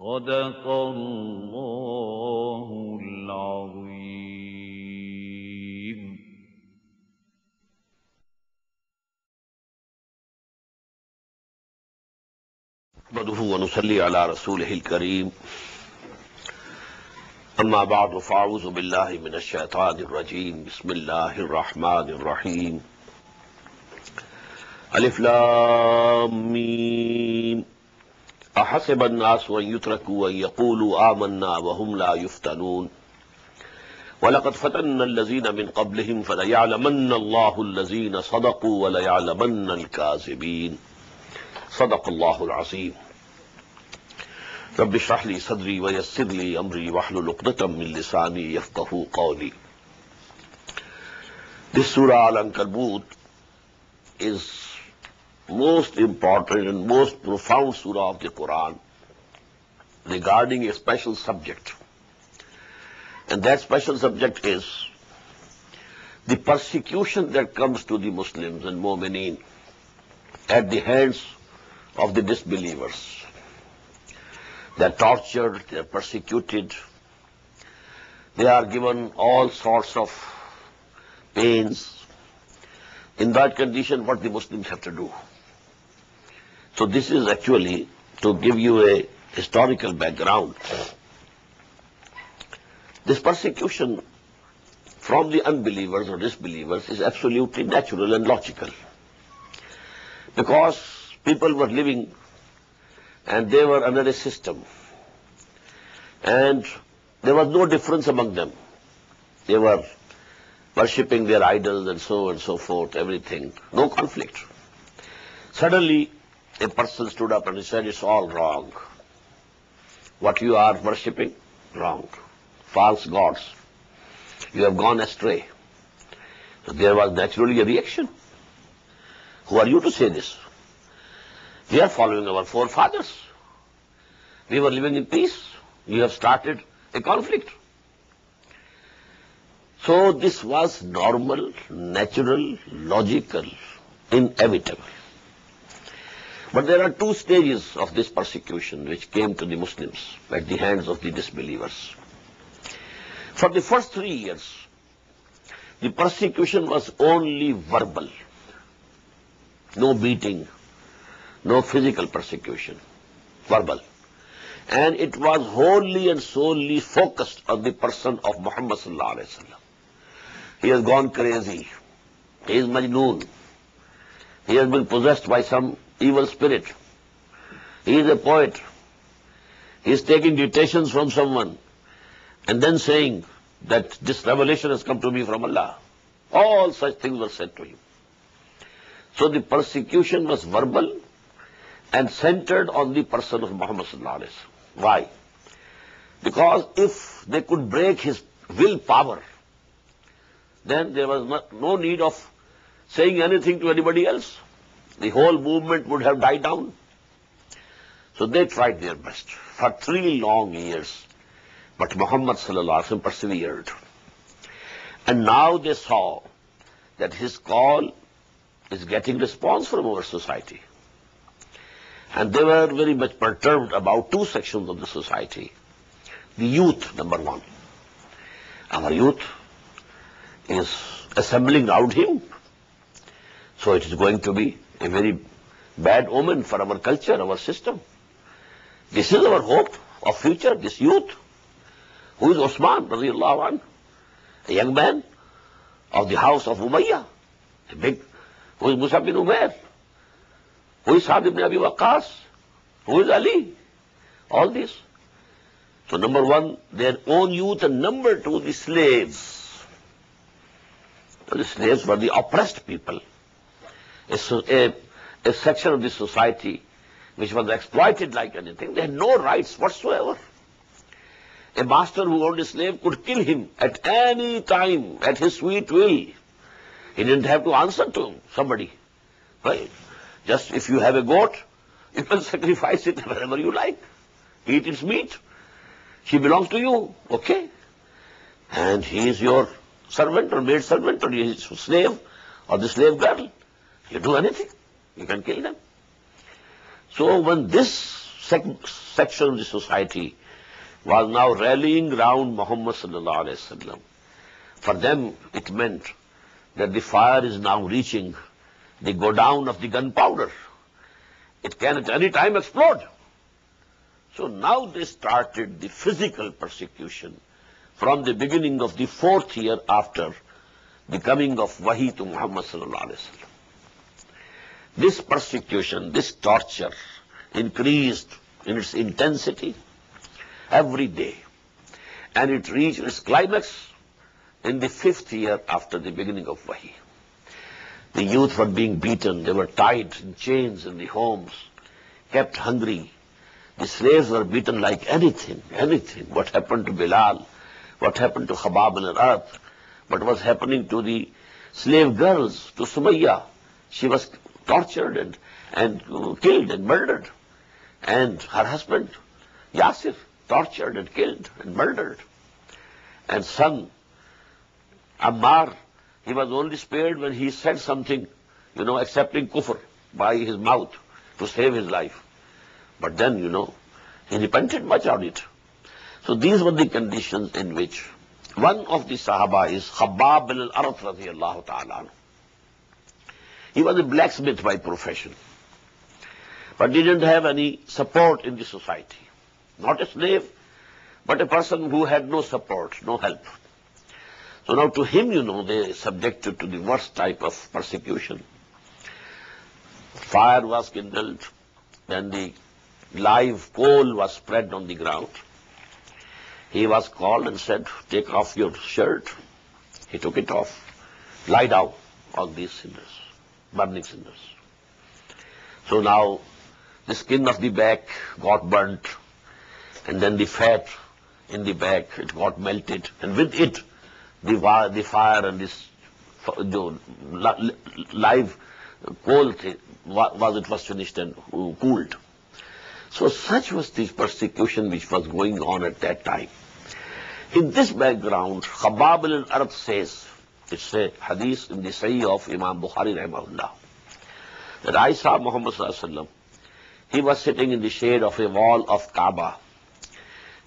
صدق الله العظيم نحمده ونصلي على رسوله الكريم. أما بعد فأعوذ بالله من الشيطان الرجيم. بسم الله الرحمن الرحيم. ألف لام ميم. أحسب الناس أن يتركوا أن يقولوا آمنا وهم لا يفتنون. ولقد فتنا الذين من قبلهم فليعلمن الله الذين صدقوا وليعلمن الكاذبين. صدق الله العظيم. رب اشرح لي صدري ويسر لي أمري واحلل عقدة من لساني يفقهوا قولي. This surah Al-Ankabut is most important and most profound surah of the Quran regarding a special subject. And that special subject is the persecution that comes to the Muslims and Mu'mineen at the hands of the disbelievers. They're tortured, they're persecuted, they are given all sorts of pains. In that condition, what the Muslims have to do? So this is actually to give you a historical background. This persecution from the unbelievers or disbelievers is absolutely natural and logical. Because people were living and they were under a system. And there was no difference among them. They were worshipping their idols and so and so forth, everything. No conflict. Suddenly, a person stood up and said, it's all wrong. What you are worshipping, wrong. False gods. You have gone astray. There was naturally a reaction. Who are you to say this? We are following our forefathers. We were living in peace. You have started a conflict. So this was normal, natural, logical, inevitable. But there are two stages of this persecution which came to the Muslims at the hands of the disbelievers. For the first three years, the persecution was only verbal. No beating, no physical persecution, verbal. And it was wholly and solely focused on the person of Muhammad sallallahu alaihi wasallam. He has gone crazy. He is Majnoon. He has been possessed by some evil spirit. He is a poet. He is taking dictations from someone and then saying that this revelation has come to me from Allah. All such things were said to him. So the persecution was verbal and centered on the person of Muhammad sallallahu alaihi wasallam. Why? Because if they could break his willpower, then there was no need of saying anything to anybody else. The whole movement would have died down. So they tried their best for three long years. But Muhammad wasallam persevered. And now they saw that his call is getting response from our society. And they were very much perturbed about two sections of the society. The youth, number one. Our youth is assembling around him. So it is going to be a very bad omen for our culture, our system. This is our hope of future, this youth. Who is Osman, radiallahu anh? A young man of the house of Umayyah. A big, who is Mus'ab bin Umair? Who is Saad ibn Abi Waqqas? Who is Ali? All this. So number one, their own youth, and number two, the slaves. So the slaves were the oppressed people. A, a, section of the society which was exploited like anything. They had no rights whatsoever. A master who owned a slave could kill him at any time, at his sweet will. He didn't have to answer to somebody. Right? Just if you have a goat, you can sacrifice it wherever you like. Eat its meat. She belongs to you. Okay? And he is your servant or maid servant or his slave or the slave girl. You do anything. You can kill them. So when this sec section of the society was now rallying round Muhammad sallallahu for them it meant that the fire is now reaching the go down of the gunpowder. It can at any time explode. So now they started the physical persecution from the beginning of the fourth year after the coming of Wahi to Muhammad sallallahu alaihi wasallam. This persecution, this torture increased in its intensity every day. And it reached its climax in the fifth year after the beginning of Wahi. The youth were being beaten, they were tied in chains in the homes, kept hungry. The slaves were beaten like anything, anything. What happened to Bilal, what happened to Khabab al-Arad, what was happening to the slave girls, to Sumayya. She was tortured and, and killed and murdered. And her husband, Yasir, tortured and killed and murdered. And son, Ammar, he was only spared when he said something, you know, accepting kufr by his mouth to save his life. But then, you know, he repented much on it. So these were the conditions in which one of the Sahaba is Khabbab bin al-Arat radiallahu ta'ala. He was a blacksmith by profession, but didn't have any support in the society. Not a slave, but a person who had no support, no help. So now to him, you know, they subjected to the worst type of persecution. Fire was kindled, then the live coal was spread on the ground. He was called and said, take off your shirt. He took it off. Lie down on these cinders, burning cinders. So now the skin of the back got burnt, and then the fat in the back, it got melted, and with it, the, the fire and this the live coal was it was finished and uh, cooled. So such was the persecution which was going on at that time. In this background, Khabbab al-Arat says, it's a hadith in the Sahih of Imam Bukhari rahimahullah, that I saw Muhammad sallallahu he was sitting in the shade of a wall of Kaaba,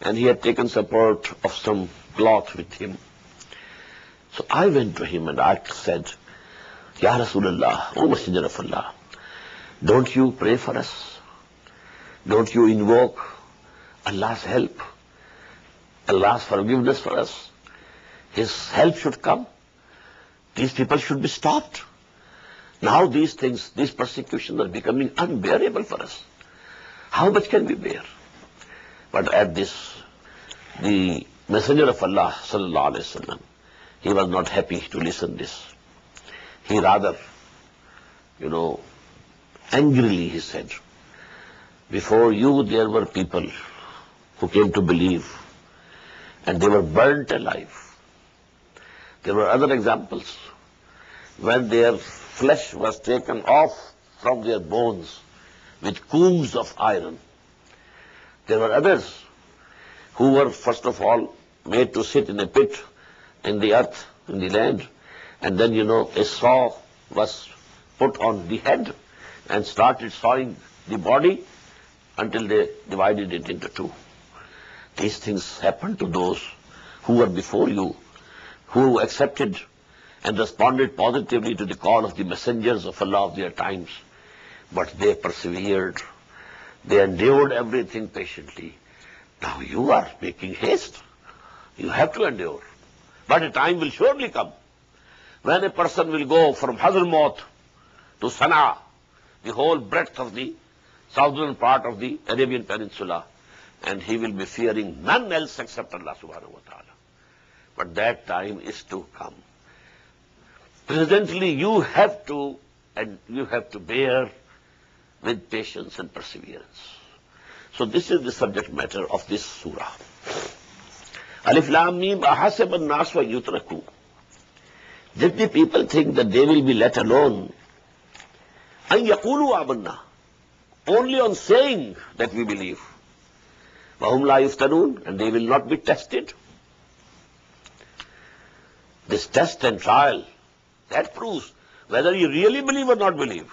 and he had taken support of some cloth with him. So I went to him and I said, Ya Rasulullah, O Messenger of Allah, don't you pray for us? Don't you invoke Allah's help? Allah's forgiveness for us? His help should come. These people should be stopped. Now these things, these persecutions are becoming unbearable for us. How much can we bear? But at this, the Messenger of Allah, sallallahu alaihi wasallam, he was not happy to listen this. He rather, you know, angrily he said, before you there were people who came to believe and they were burnt alive. There were other examples when their flesh was taken off from their bones with combs of iron. There were others who were first of all made to sit in a pit in the earth, in the land, and then, you know, a saw was put on the head and started sawing the body until they divided it into two. These things happened to those who were before you, who accepted and responded positively to the call of the messengers of Allah of their times. But they persevered. They endured everything patiently. Now you are making haste. You have to endure. But a time will surely come when a person will go from Hazramaut to Sana'a, the whole breadth of the southern part of the Arabian Peninsula, and he will be fearing none else except Allah subhanahu wa ta'ala. But that time is to come. Presently you have to, and you have to bear with patience and perseverance. So this is the subject matter of this surah. Alif Lam Mim Ahasib an-nas wa yutraku. Did the people think that they will be let alone? An yaqulu amanna. Only on saying that we believe. Wahum la yuftanun. And they will not be tested. This test and trial, that proves whether you really believe or not believe.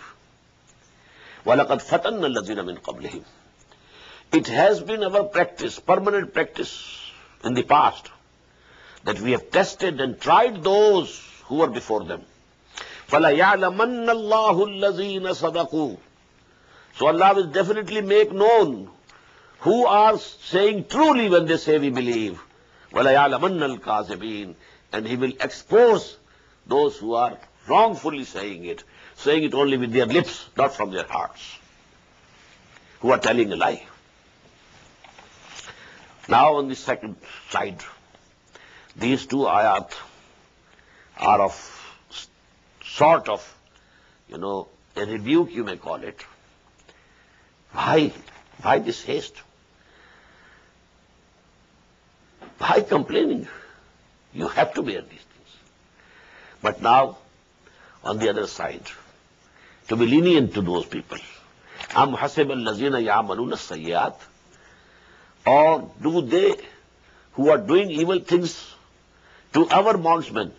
وَلَقَدْ فَتَنَّ الَّذِينَ مِنْ قَبْلِهِمْ It has been our practice, permanent practice in the past, that we have tested and tried those who were before them. فَلَيَعْلَمَنَّ اللَّهُ الَّذِينَ صَدَقُوا So Allah will definitely make known who are saying truly when they say we believe. وَلَيَعْلَمَنَّ الْكَاذِبِينَ And He will expose those who are wrongfully saying it, saying it only with their lips, not from their hearts, who are telling a lie. Now on the second side, these two ayat are of sort of, you know, a rebuke you may call it. Why? Why this haste? Why complaining? You have to bear these things. But now, on the other side, to be lenient to those people. Am hasib al-lazina ya'maluna sayyat. Or do they, who are doing evil things to our bondsmen,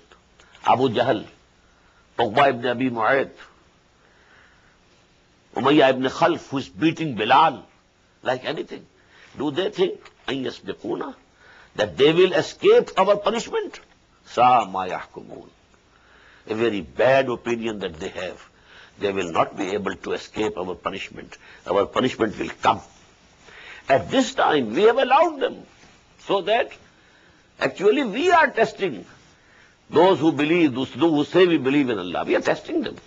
Abu Jahl, Uqba ibn Abi Mu'ayyid, Umayyah ibn Khalf, who is beating Bilal like anything, do they think, أن يسبقونا, that they will escape our punishment? Sa ma yahkumun. A very bad opinion that they have. They will not be able to escape our punishment. Our punishment will come. At this time, we have allowed them so that actually we are testing those who believe, those who say we believe in Allah. We are testing them.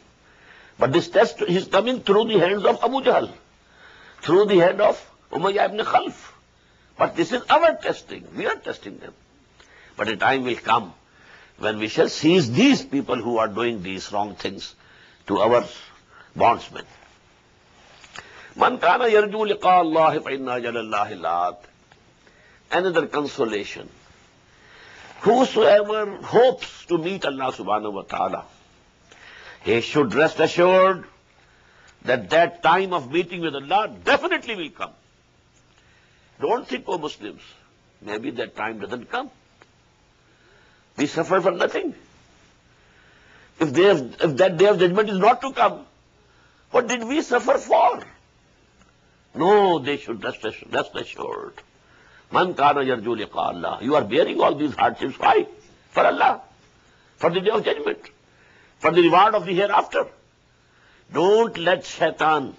But this test is coming through the hands of Abu Jahl, through the hand of Umayyah ibn Khalf. But this is our testing. We are testing them. But a time will come when we shall seize these people who are doing these wrong things to our bondsmen. Man kana yarju liqa Allah fa inna jalallahi. Another consolation. Whosoever hopes to meet Allah subhanahu wa ta'ala, he should rest assured that that time of meeting with Allah definitely will come. Don't think, oh Muslims, maybe that time doesn't come. We suffer for nothing. If, they have, if that day of judgment is not to come, what did we suffer for? No, they should rest, rest assured. Man kana yarju Allah. You are bearing all these hardships. Why? For Allah. For the day of judgment. For the reward of the hereafter. Don't let shaitan,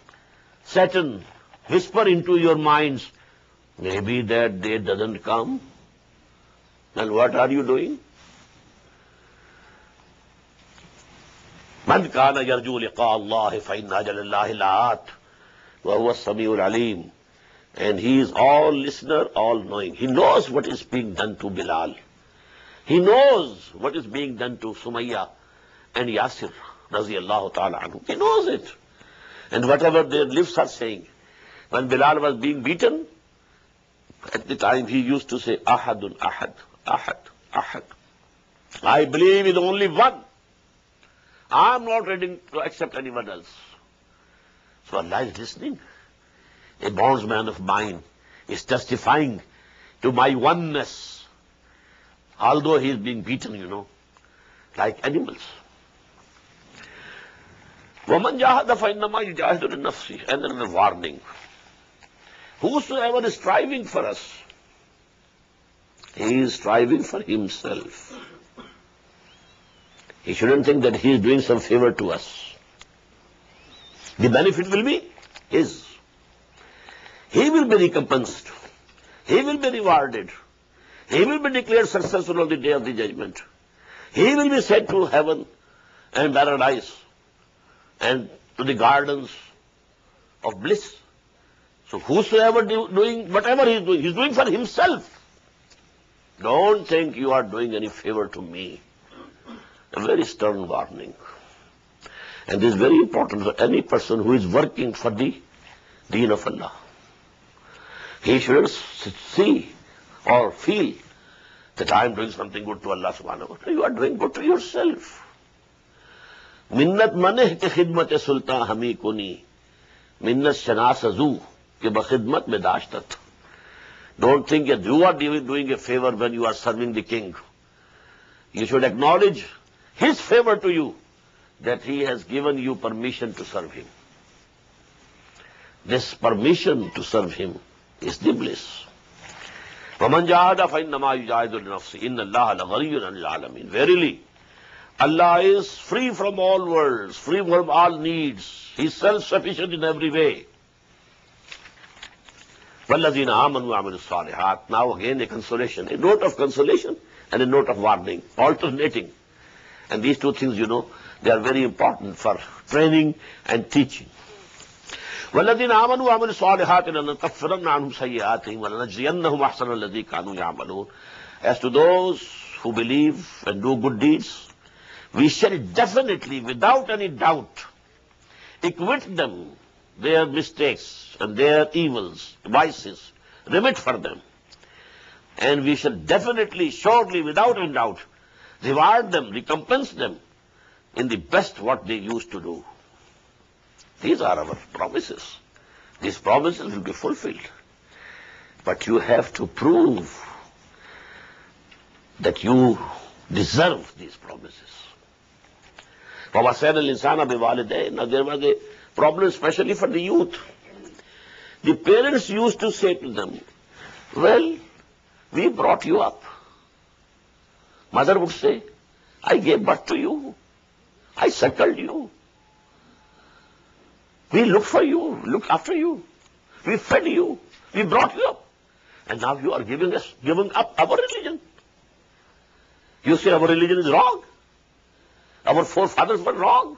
Satan, whisper into your minds, maybe that day doesn't come. Then what are you doing? من كان يرجو لقاء الله فإن أجل الله لآت وهو السميع العليم and he is all listener, all knowing. He knows what is being done to Bilal. He knows what is being done to Sumayya and Yasir, radiallahu ta'ala anhu. He knows it. And whatever their lips are saying, when Bilal was being beaten, at the time he used to say, Ahadun Ahad, Ahad, Ahad. I believe in only one. I am not ready to accept anyone else. So Allah is listening. A bondsman of mine is testifying to my oneness, although he is being beaten, you know, like animals. وَمَنْ جَاهَدَ فَإِنَّمَا يُجَاهِدُ لِنَفْسِهِ And then a warning. Whosoever is striving for us, he is striving for himself. He shouldn't think that he is doing some favor to us. The benefit will be his. He will be recompensed. He will be rewarded. He will be declared successful on the day of the judgment. He will be sent to heaven and paradise and to the gardens of bliss. سی اور خدمت سلطان don't think that you are doing a favor when you are serving the king. You should acknowledge his favor to you that he has given you permission to serve him. This permission to serve him is the bliss. وَمَنْ جَاهَدَ فَإِنَّمَا يُجَاهِدُ لِنَفْسِ إِنَّ اللَّهَ لَغَرِيٌ عَنِ الْعَالَمِينَ. Verily, Allah is free from all worlds, free from all needs. He is self-sufficient in every way. ولزین آمن الصالحات. Now again a consolation a note of consolation and a note of warning alternating and these two things you know they are very important for training and teaching ولدین آمن عامل الصالحات ان تفرن نانم سی آتی ولجین احسن الدی کانو یا ملون as to those who believe and do good deeds we shall definitely without any doubt acquit them their mistakes and their evils, vices, remit for them. And we shall definitely, surely, without any doubt, reward them, recompense them in the best what they used to do. These are our promises. These promises will be fulfilled. But you have to prove that you deserve these promises. وَوَسَيْنَ الْإِنسَانَ بِوَالِدَيْهِ Now there was a problem especially for the youth. The parents used to say to them, well, we brought you up. Mother would say, I gave birth to you. I suckled you. We looked for you, looked after you. We fed you. We brought you up. And now you are giving us, giving up our religion. You say our religion is wrong. Our forefathers were wrong.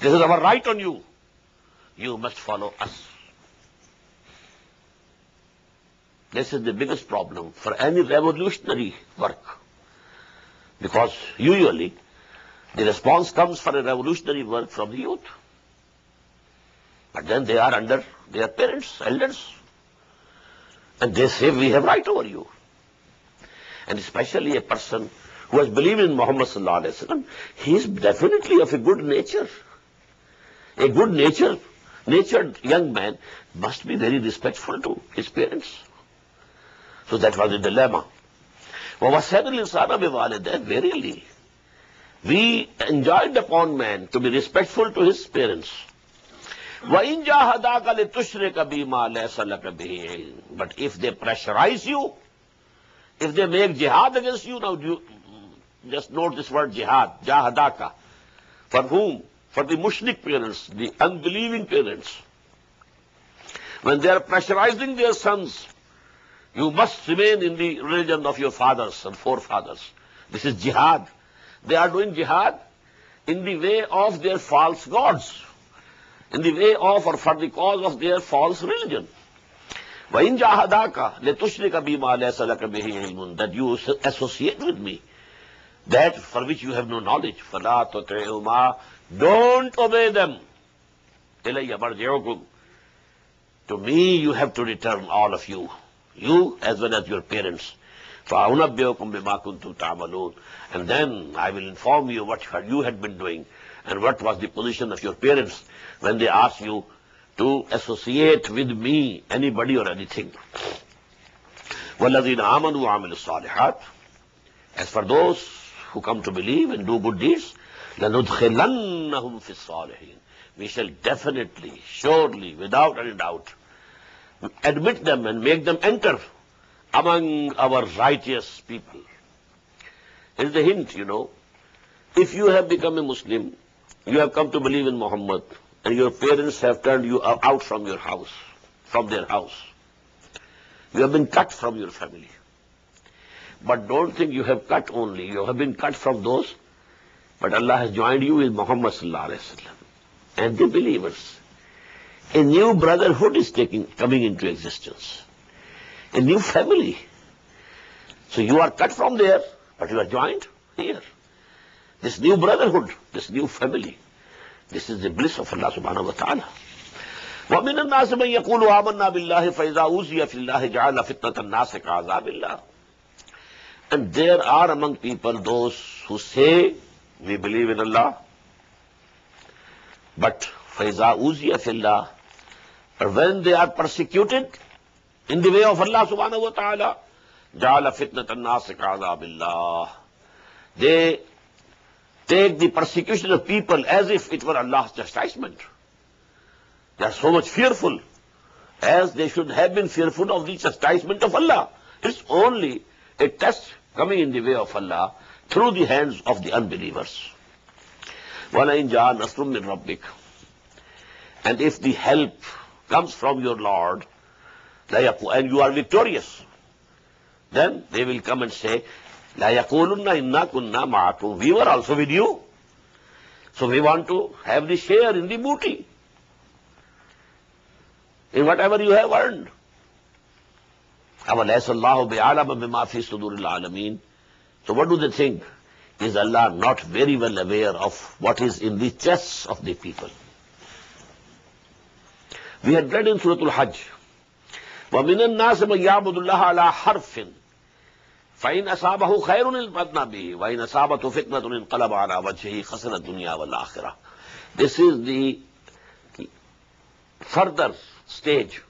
This is our right on you. You must follow us. This is the biggest problem for any revolutionary work. Because usually the response comes for a revolutionary work from the youth. But then they are under their parents, elders. And they say, we have right over you. And especially a person who has believed in Muhammad sallallahu alaihi wasallam, he is definitely of a good nature. A good nature, natured young man must be very respectful to his parents. So that was the dilemma. وَوَسَّدَ الْإِنسَانَ بِوَالِدَيْهِ Verily, we enjoined upon man to be respectful to his parents. وَإِنْ جَاهَدَاكَ لِتُشْرِكَ بِمَا لَيْسَ لَكَ بِهِ عِلْمٍ But if they pressurize you, if they make jihad against you, now you, just note this word jihad, jahadaka. For whom? For the mushrik parents, the unbelieving parents. When they are pressurizing their sons, you must remain in the religion of your fathers and forefathers. This is jihad. They are doing jihad in the way of their false gods, in the way of or for the cause of their false religion. وَإِنْ جَاهَدَاكَ لَتُشْرِكَ بِمَا لَيْسَ لَكَ بِهِ عِلْمٌ That you associate with me, that for which you have no knowledge. فَلَا تُطِعْهُمَا Don't obey them. إِلَيَّ مَرْجِعُكُمْ To me you have to return, all of you. You as well as your parents. فَأُنَبِّئُكُمْ بِمَا كُنْتُمْ تَعْمَلُونَ And then I will inform you what you had been doing and what was the position of your parents when they asked you to associate with me anybody or anything. وَالَّذِينَ آمَنُوا وَعَمِلُوا الصَّالِحَاتِ As for those who come to believe and do good deeds, لَنُدْخِلَنَّهُمْ فِي الصَّالِحِينَ We shall definitely, surely, without any doubt, admit them and make them enter among our righteous people. Here's the hint, you know. If you have become a Muslim, you have come to believe in Muhammad, and your parents have turned you out from your house, from their house. You have been cut from your family. But don't think you have cut only. You have been cut from those, but Allah has joined you with Muhammad sallallahu alaihi wasallam and the believers. A new brotherhood is taking, coming into existence. A new family. So you are cut from there, but you are joined here. this new brotherhood, this new family. This is the bliss of Allah subhanahu wa ta'ala. ومن الناس من يقول آمنا بالله فإذا أوذي في الله جعل فتنة الناس كعذاب الله. And there are among people those who say, we believe in Allah but فیضا اوزی اللہ when they are persecuted in the way of Allah سبحانہ و تعالی جعل فتنة الناس كعذاب اللہ they take the persecution of people as if it were Allah chastisement they are so much fearful as they should have been fearful of the chastisement of Allah it's only a test coming in the way of Allah through the hands of the unbelievers. وَلَئِنْ جَاءَ نَصْرٌ مِّن رَبِّكَ And if the help comes from your Lord, and you are victorious, then they will come and say, La yakulunna inna kunna ma'akum. We were also with you. So we want to have the share in the booty. In whatever you have earned. أَوَلَيْسَ اللَّهُ بِعَلَمَ بِمَا فِي صُدُورِ الْعَالَمِينَ So what do they think? Is Allah not very well aware of what is in the chests of the people? We had read in Surah Al-Hajj, وَمِنَ النَّاسِ مَنْ يَعْبُدُ اللَّهَ عَلَى حَرْفٍ فإن أصابه خير انبتنا به وإن أصابته فتنة انقلب على وجهه خسر الدنيا والآخرة. This is the further stage,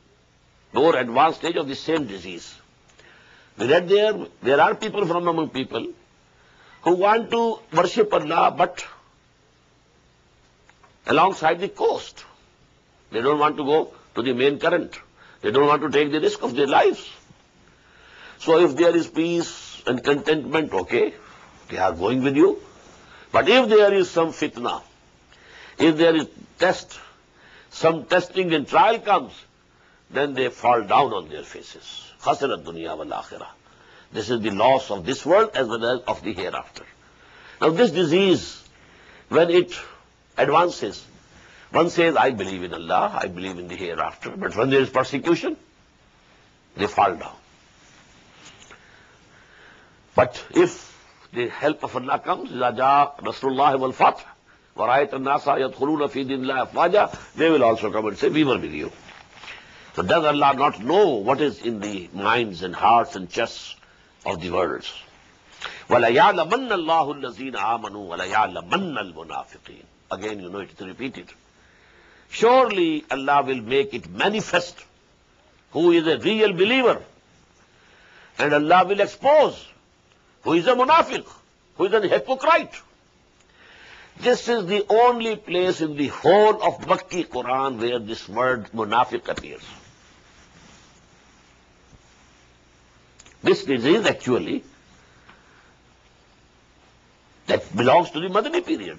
more advanced stage of the same disease. Read there, there are people from among people who want to worship Allah but alongside the coast. They don't want to go to the main current. They don't want to take the risk of their lives. So if there is peace and contentment, okay, they are going with you. But if there is some fitna, if there is test, some testing and trial comes, then they fall down on their faces. Khasirat dunya wal akhirah. This is the loss of this world as well as of the hereafter. Now this disease, when it advances, one says, I believe in Allah, I believe in the hereafter, but when there is persecution, they fall down. But if the help of Allah comes, إِذَا جَاءَ رَسُولُ اللَّهِ وَالْفَتْحِ وَرَأَيْتَ النَّاسَ يَدْخُلُونَ فِي دِينِ اللَّهِ أَفْوَاجًا They will also come and say, we were with you. So does Allah not know what is in the minds and hearts and chests of the worlds? وَلَيَعْلَمَنَّ اللَّهُ الَّذِينَ آمَنُوا وَلَيَعْلَمَنَّ الْمُنَافِقِينَ Again, you know it is repeated. Surely Allah will make it manifest who is a real believer. And Allah will expose who is a munafiq, who is a hypocrite. This is the only place in the whole of Makki Quran where this word munafiq appears. This disease actually that belongs to the Madani period.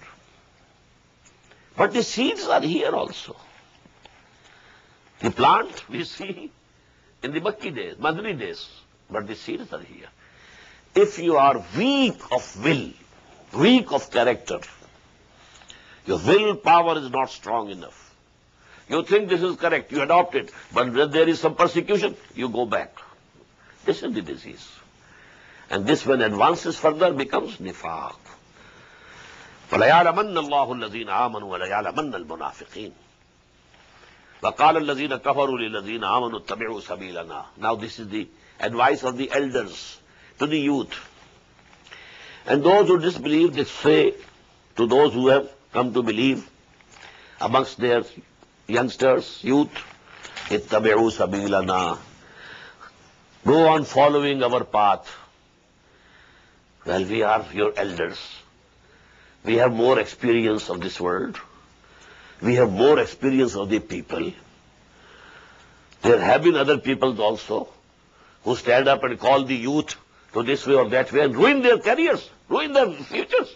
But the seeds are here also. The plant we see in the Makki days, Madani days, but the seeds are here. If you are weak of will, weak of character, your willpower is not strong enough. You think this is correct, you adopt it, but when there is some persecution, you go back. This is the disease. And this, when advances further, becomes nifaq. فَلَيَعْلَمَنَّ اللَّهُ الَّذِينَ آمَنُوا وَلَيَعْلَمَنَّ الْمُنَافِقِينَ وَقَالَ الَّذِينَ كَفَرُوا لِلَّذِينَ آمَنُوا اتَّبِعُوا سَبِيلَنَا Now this is the advice of the elders to the youth. And those who disbelieve, they say to those who have come to believe amongst their youngsters, youth, ittabi'u sabilana. Go on following our path. Well, we are your elders. We have more experience of this world. We have more experience of the people. There have been other peoples also who stand up and call the youth to this way or that way and ruin their careers, ruin their futures.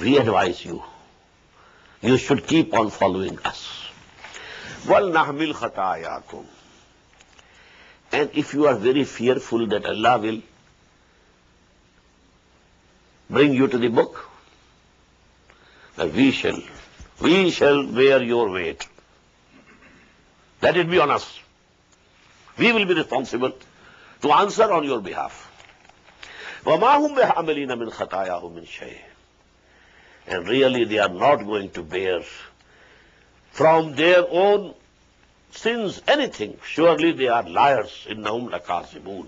We advise you. You should keep on following us. وَلْنَحْمِلْ خَطَايَاكُمْ And if you are very fearful that Allah will bring you to the book, that we shall, we shall bear your weight. Let it be on us. We will be responsible to answer on your behalf. وَمَا هُمْ بِحَامِلِينَ مِنْ خَطَايَاهُمْ مِنْ شَيْءٍ And really they are not going to bear from their own sins anything. Surely they are liars. إِنَّهُمْ لَكَاذِبُونَ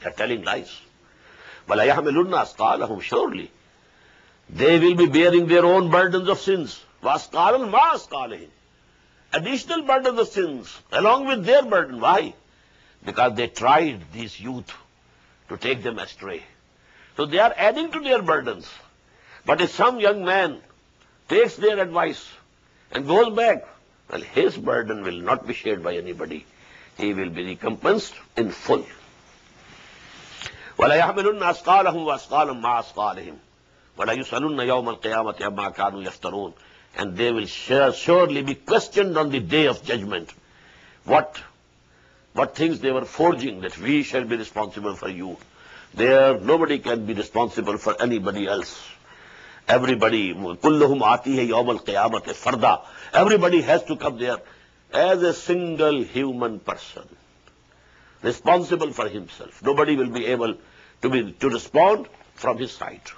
They are telling lies. وَلَا يَحْمِلُنَّ أَثْقَالَهُمْ Surely they will be bearing their own burdens of sins. وَأَثْقَالًا مَا أَثْقَالِهِمْ Additional burdens of sins along with their burden. Why? Because they tried these youth to take them astray. So they are adding to their burdens. But if some young man takes their advice and goes back, well, his burden will not be shared by anybody. He will be recompensed in full. وَلَا يَحْمِلُنَّ أَثْقَالَهُمْ وَأَثْقَالًا مَا أَثْقَالِهِمْ وَلَا يُسْأَلُنَّ يَوْمَ الْقِيَامَةِ عَمَّا كَانُوا يَفْتَرُونَ And they will sure, surely be questioned on the day of judgment. What, what things they were forging that we shall be responsible for you. There, nobody can be responsible for anybody else. Everybody کلحم آتی ہے یوم القیامت فردا. Everybody has to come there as a single human person responsible for himself nobody will be able to be to respond from his side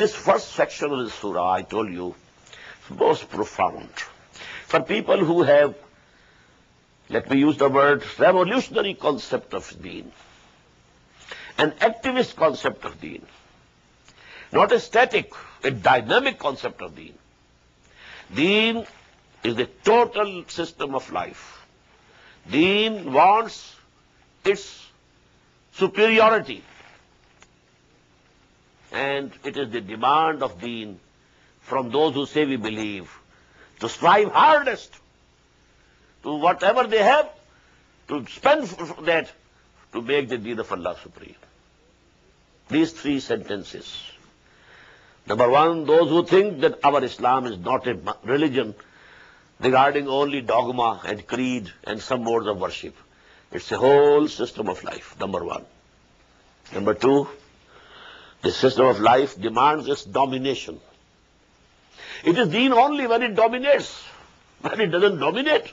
this first section of Surah I told you most profound for people who have let me use the word revolutionary concept of deen and activist concept of deen not a static a dynamic concept of deen deen is a total system of life deen wants its superiority and it is the demand of deen from those who say we believe to strive hardest to whatever they have to spend that to make the deen of Allah supreme these three sentences Number one, those who think that our Islam is not a religion regarding only dogma and creed and some modes of worship. It's a whole system of life, number one. Number two, the system of life demands its domination. It is deen only when it dominates. When it doesn't dominate.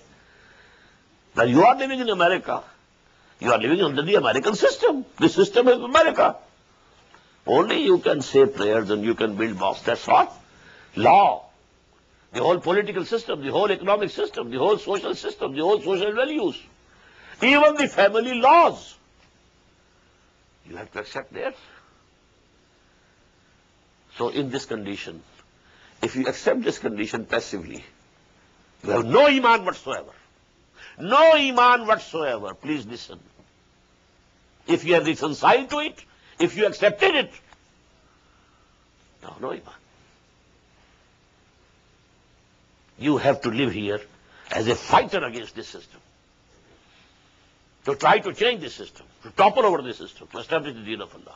Now you are living in America. You are living under the American system. The system is America. Only you can say prayers and you can build mosques. That's all. Law. The whole political system, the whole economic system, the whole social system, the whole social values. Even the family laws. You have to accept that. So in this condition, if you accept this condition passively, you have no iman whatsoever. No iman whatsoever. Please listen. If you are reconciled to it, if you accepted it, no, no iman. You have to live here as a fighter against this system. To try to change this system, to topple over this system, to establish the deen of Allah.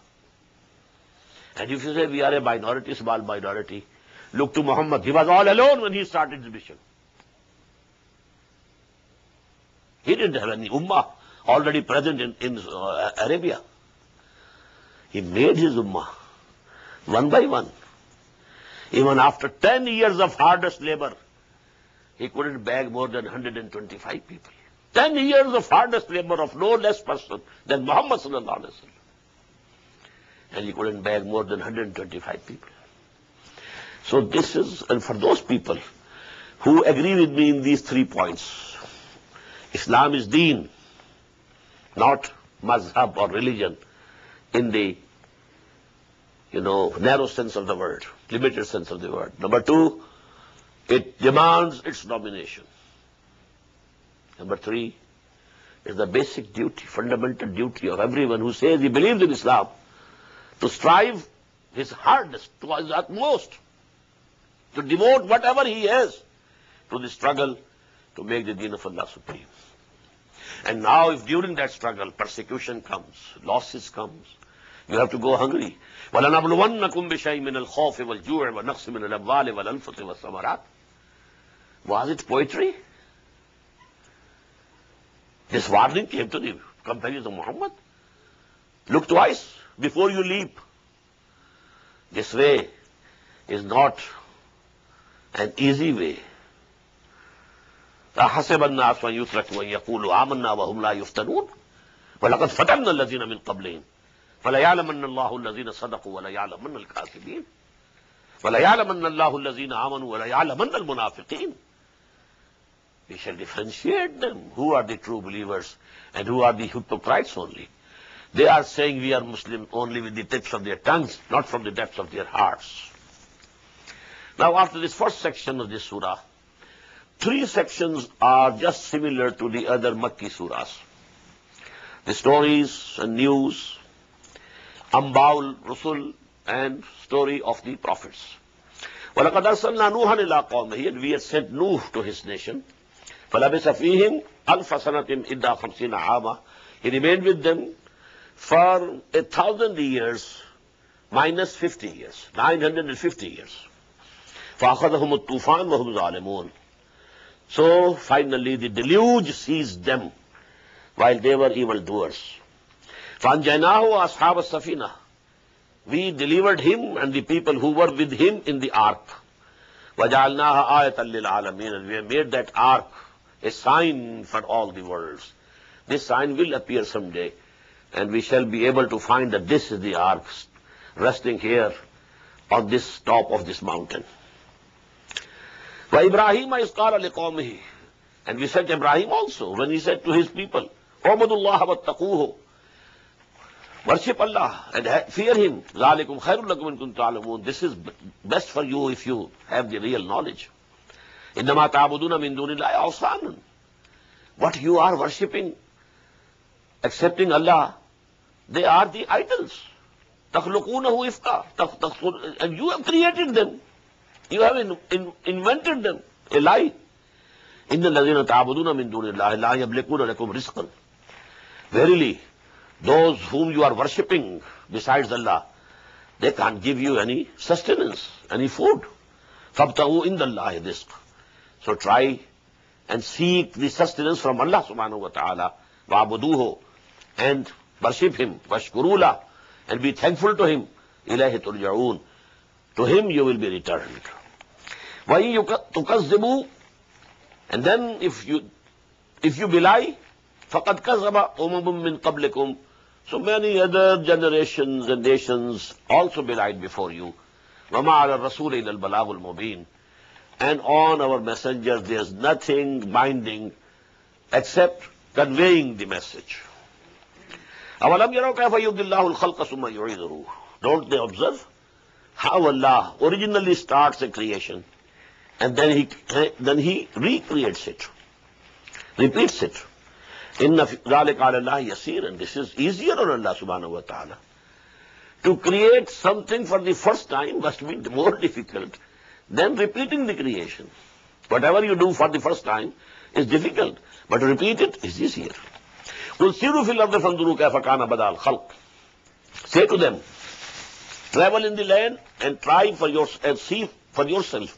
And if you say we are a minority, small minority, look to Muhammad. He was all alone when he started the mission. He didn't have any ummah already present in, in uh, Arabia. He made his ummah one by one. Even after 10 years of hardest labor, he couldn't bag more than 125 people. 10 years of hardest labor of no less person than Muhammad sallallahu alaihi wasallam. And he couldn't bag more than 125 people. So this is, and for those people who agree with me in these three points, Islam is deen, not mazhab or religion in the, you know, narrow sense of the word, limited sense of the word. Number two, it demands its domination. Number three, is the basic duty, fundamental duty of everyone who says he believes in Islam to strive his hardest, to his utmost, to devote whatever he has to the struggle to make the deen of Allah supreme. And now if during that struggle persecution comes, losses comes, you have to go hungry. وَلَنَبْلُوَنَّكُمْ بِشَيْءٍ مِّنَ الْخَوْفِ وَالْجُوعِ وَنَقْصٍ مِّنَ الْأَمْوَالِ وَالْأَنفُسِ وَالثَّمَرَاتِ Was it poetry? This warning came to the companions of Muhammad. Look twice before you leap. This way is not an easy way. أحسب الناس أن يتركوا أن يقولوا آمنا وهم لا يفتنون ولقد فتنا الذين من قبلهم فَلَيَعْلَمَنَّ اللَّهُ الَّذِينَ صَدَقُوا وَلَيَعْلَمَنَّ الْكَاذِبِينَ وَلَيَعْلَمَنَّ اللَّهُ الَّذِينَ آمَنُوا وَلَيَعْلَمَنَّ الْمُنَافِقِينَ We shall differentiate them. Who are the true believers and who are the hypocrites only. They are saying we are Muslim only with the tips of their tongues, not from the depths of their hearts. Now after this first section of this surah, three sections are just similar to the other Makki surahs. The stories and news, Ambaul Rusul, and story of the prophets. وَلَقَدْ أَرْسَلْنَا نُوحًا إِلَىٰ قَوْمِهِ And we had sent Nuh to his nation. فَلَبِثَ فِيهِمْ أَلْفَ سَنَةٍ إِلَّا خَمْسِينَ عَامًا He remained with them for a thousand years minus 50 years, 950 years. فَأَخَذَهُمُ الطُّوفَانُ وَهُمْ ظَالِمُونَ So finally the deluge seized them while they were evildoers. فَأَنْجَيْنَاهُ أَصْحَابَ السَّفِينَةِ We delivered him and the people who were with him in the ark. وَجَعَلْنَاهَا آيَةً لِلْعَالَمِينَ And we have made that ark a sign for all the worlds. This sign will appear someday and we shall be able to find that this is the ark resting here on this top of this mountain. وَإِبْرَاهِيمَ إِذْ قَالَ لِقَوْمِهِ And we said Ibrahim also when he said to his people, عُبُدُ اللَّهَ وَاتَّقُوهُ Worship Allah and fear Him. ذَلِكُمْ خَيْرٌ لَكُمْ إِن كُنتُمْ تَعْلَمُونَ This is best for you if you have the real knowledge. إِنَّمَا تَعْبُدُونَ مِن دُونِ اللَّهِ أَوْثَانًا What you are worshipping, accepting Allah, they are the idols. تَخْلُقُونَهُ إِفْقًا And you have created them. You have in, in, invented them. A lie. إِنَّ الَّذِينَ تَعْبُدُونَ مِن دُونِ اللَّهِ لَا يَمْلِكُونَ لَكُمْ رِزْقًا Verily, those whom you are worshipping besides Allah, they can't give you any sustenance, any food. فَابْتَغُوا إِنَّ اللَّهِ رِزْقًا So try and seek the sustenance from Allah subhanahu wa ta'ala. وَعْبُدُوهُ And worship Him. وَاشْكُرُوا لَهُ And be thankful to Him. إِلَيْهِ تُرْجَعُونَ To Him you will be returned. وَإِن تُكَذِّبُوا And then if you, if you belie, فَقَدْ كَذَّبَ أُمَمٌ مِّن قَبْلِكُمْ So many other generations and nations also belied before you. وَمَا عَلَى الرَّسُولِ إِلَى الْبَلَاغُ الْمُبِينَ And on our messengers there's nothing binding except conveying the message. أَوَلَمْ يَرَوْا كَيْفَ يُبْدِي اللَّهُ الْخَلْقَ ثُمَّ يُعِيدُهُ Don't they observe how Allah originally starts a creation and then he, then he recreates it, repeats it. Inna ذَلِكَ عَلَى اللَّهِ يَسِيرٌ And this is easier on Allah subhanahu wa ta'ala. To create something for the first time must be more difficult than repeating the creation. Whatever you do for the first time is difficult, but to repeat it is easier. قُلْ سِيرُوا فِي الْأَرْضِ فَانْظُرُوا كَيْفَ كَانَ بَدَى الْخَلْقِ Say to them, travel in the land and try for your, and see for yourself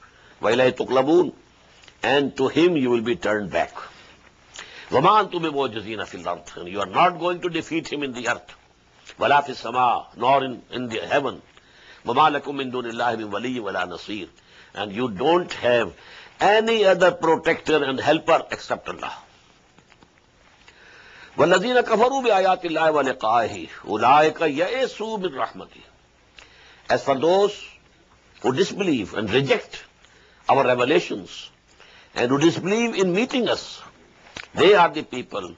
ویلہ تکلبون and to him you will be turn back ومان تم وہ جزین فی الارض you are not going to defeat him in the ارتھ ولا فی سما نور ان دی ہیون وما لکم ان دون اللہ من ولی ولا نصیر and you don't have any other protector and helper except Allah والذین کفروا بآیات اللہ ولقائه اولئک یئسوا من رحمتی as for those who disbelieve and reject our revelations and who disbelieve in meeting us, they are the people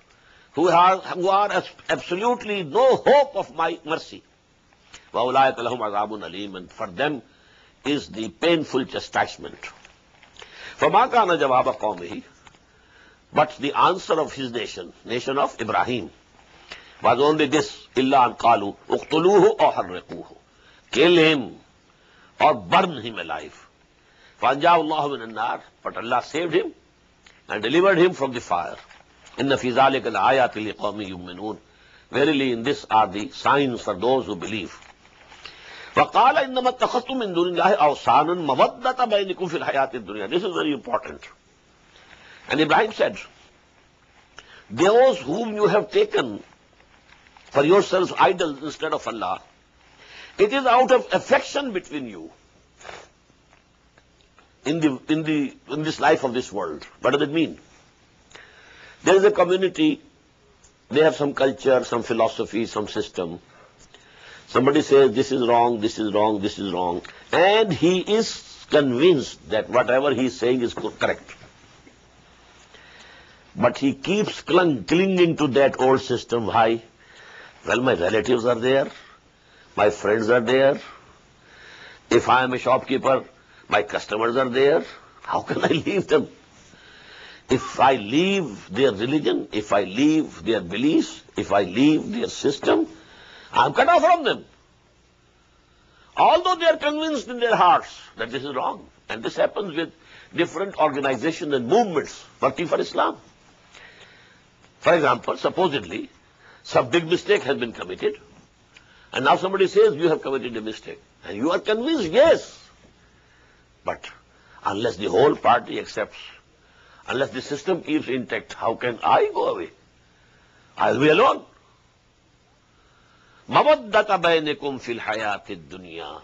who are, who are absolutely no hope of my mercy. وَأُولَٰئِكَ لَهُمْ عَذَابٌ أَلِيمٌ And for them is the painful chastisement. فَمَا كَانَ جَوَابَ قَوْمِهِ But the answer of his nation, nation of Ibrahim, was only this, إِلَّا أَنْ قَالُوا اُقْتُلُوهُ أَوْ حَرِّقُوهُ Kill him or burn him alive. فنجا اللہ من النار. But Allah saved him and delivered him from the fire ان فیض لیکن آیا تل قومی یومنون verily in this are the sign for those who believe وقال انما اتخذتم من دون الله اوثانا موده بينكم في الحياه الدنيا. This is very important. And ibrahim said those whom you have taken for yourselves idols instead of allah it is out of affection between you. In the in the in this life of this world. What does it mean? There is a community, they have some culture, some philosophy, some system. Somebody says this is wrong, this is wrong, this is wrong, and he is convinced that whatever he is saying is correct. But he keeps clinging to that old system. Why? Well, my relatives are there, my friends are there. If I am a shopkeeper, my customers are there. How can I leave them? If I leave their religion, if I leave their beliefs, if I leave their system, I'm cut off from them. Although they are convinced in their hearts that this is wrong. And this happens with different organizations and movements working for Islam. For example, supposedly, some big mistake has been committed, and now somebody says you have committed a mistake. And you are convinced, yes. But unless the whole party accepts, unless the system keeps intact, how can I go away? I'll be alone. Mavaddata bainakum fil hayatid dunya.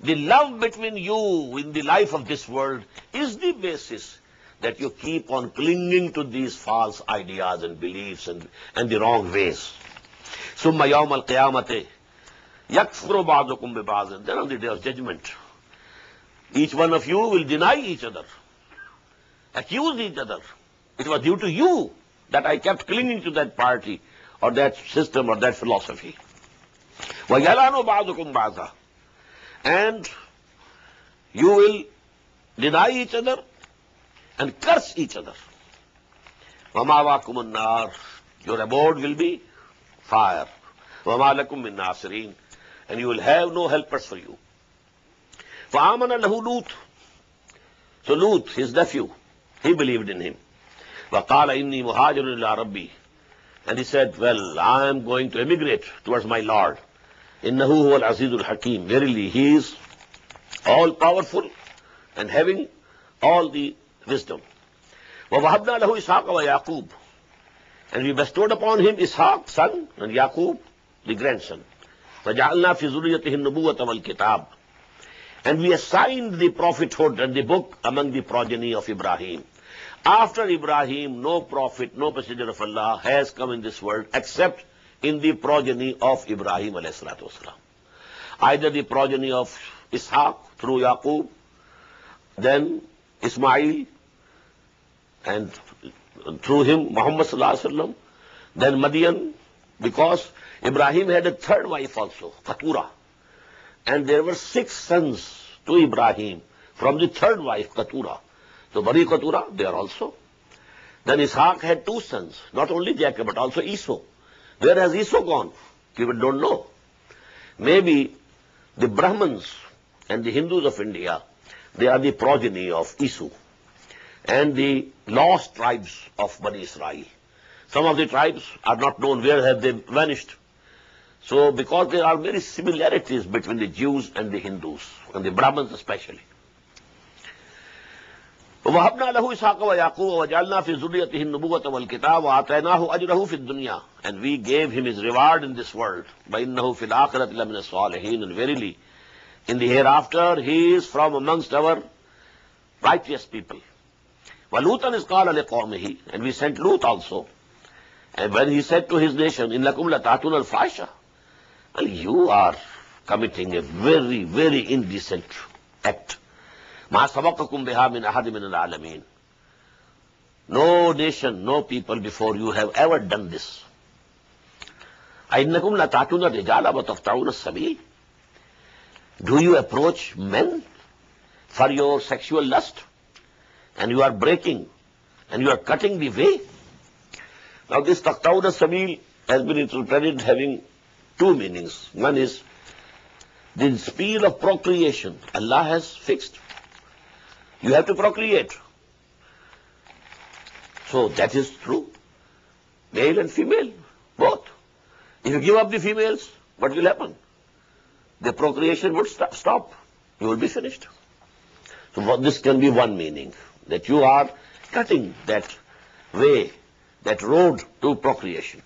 The love between you in the life of this world is the basis that you keep on clinging to these false ideas and beliefs and, and the wrong ways. Yawm al-qiyamati yakfuru ba'dukum bi ba'din. Then on the day of judgment, each one of you will deny each other accuse each other it was due to you that I keep clinging to dirty or دسٹم اور دسفی ویلا نو بازا and you will deny each other and curse each other مما واک ابورڈ ول بی فائر ممالک فور یو فَآمَنَ لَهُ لُوط So Lut, his nephew, he believed in him. وَقَالَ إِنِّي مُهَاجِرٌ إِلَىٰ رَبِّي And he said, well, I am going to emigrate towards my Lord. إِنَّهُ هُوَ الْعَزِيزُ الْحَكِيمُ Verily, he is all-powerful and having all the wisdom. وَوَهَبْنَا لَهُ إِسْحَاقَ وَيَعْقُوبَ And we bestowed upon him Ishaq, son, and Yaqub, the grandson. وَجَعَلْنَا فِي ذُرِّيَّتِهِ النُّبُوَّةَ وَالْكِتَابَ And we assigned the prophethood and the book among the progeny of Ibrahim. After Ibrahim, no prophet, no messenger of Allah has come in this world except in the progeny of Ibrahim salatu. Either the progeny of Ishaq through Yaqub, then Ismail, and through him Muhammad sallallahu then Madian, because Ibrahim had a third wife also, Katura, and there were six sons to Ibrahim from the third wife, Katura. So Bari Katura, there also. Then Ishaq had two sons, not only Jacob, but also Esau. Where has Esau gone? People don't know. Maybe the Brahmins and the Hindus of India, they are the progeny of Esau and the lost tribes of Bani Israel. Some of the tribes are not known where have they vanished. So because there are many similarities between the Jews and the Hindus, and the Brahmins especially. وَوَهَبْنَا لَهُ إِسْحَاقَ وَيَعْقُوبَ وَجَعَلْنَا فِي ذُرِّيَّتِهِ النُّبُوَّةَ وَالْكِتَابَ وَآتَيْنَاهُ أَجْرَهُ فِي الدُّنْيَا And we gave him his reward in this world. وَإِنَّهُ فِي الْآخِرَةِ لَمِنَ الصَّالِحِينَ And verily, in the hereafter, he is from amongst our righteous people. وَلُوتًا إِذْ قَالَ لِقَوْمِهِ And we sent Lut also. And when he said to his nation, إِنَّكُمْ لَتَعْتُونَ الْفَاشَةَ Well, you are committing a very, very indecent act. مَا سَبَقَكُمْ بِهَا مِنْ أَحَدٍ مِنَ الْعَالَمِينَ No nation, no people before you have ever done this. أَإِنَّكُمْ لَتَعْتُونَ الرِّجَالَ وَتَقْطَعُونَ السَّبِيلَ Do you approach men for your sexual lust? And you are breaking, and you are cutting the way? Now this taqtawna sabil has been interpreted having two meanings. One is the speed of procreation Allah has fixed. You have to procreate. So that is true. Male and female, both. If you give up the females, what will happen? The procreation would st- stop. You will be finished. So this can be one meaning, that you are cutting that way, that road to procreation.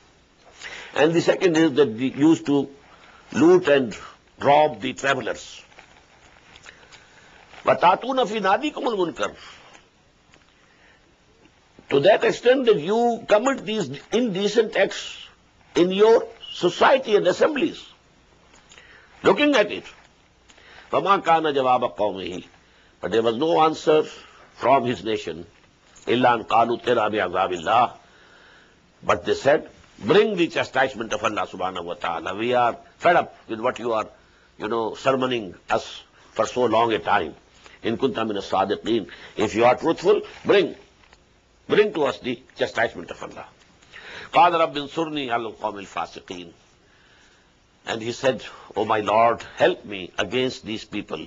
And the second is that they used to loot and rob the travelers. وَتَاتُونَ فِي نَادِكُمُ الْمُنْكَرُ To that extent that you commit these indecent acts in your society and assemblies. Looking at it. فَمَا كَانَ جَوَابَ قَوْمِهِ But there was no answer from his nation. إِلَّا أَنْ قَالُوا تِرَا بِعَذَابِ اللَّهِ But they said, bring the chastisement of Allah subhanahu wa ta'ala. We are fed up with what you are, you know, sermoning us for so long a time. In kunta min as-sadiqeen. If you are truthful, bring. Bring to us the chastisement of Allah. قال رب انصرني على القوم الفاسقين. And he said, O my Lord, help me against these people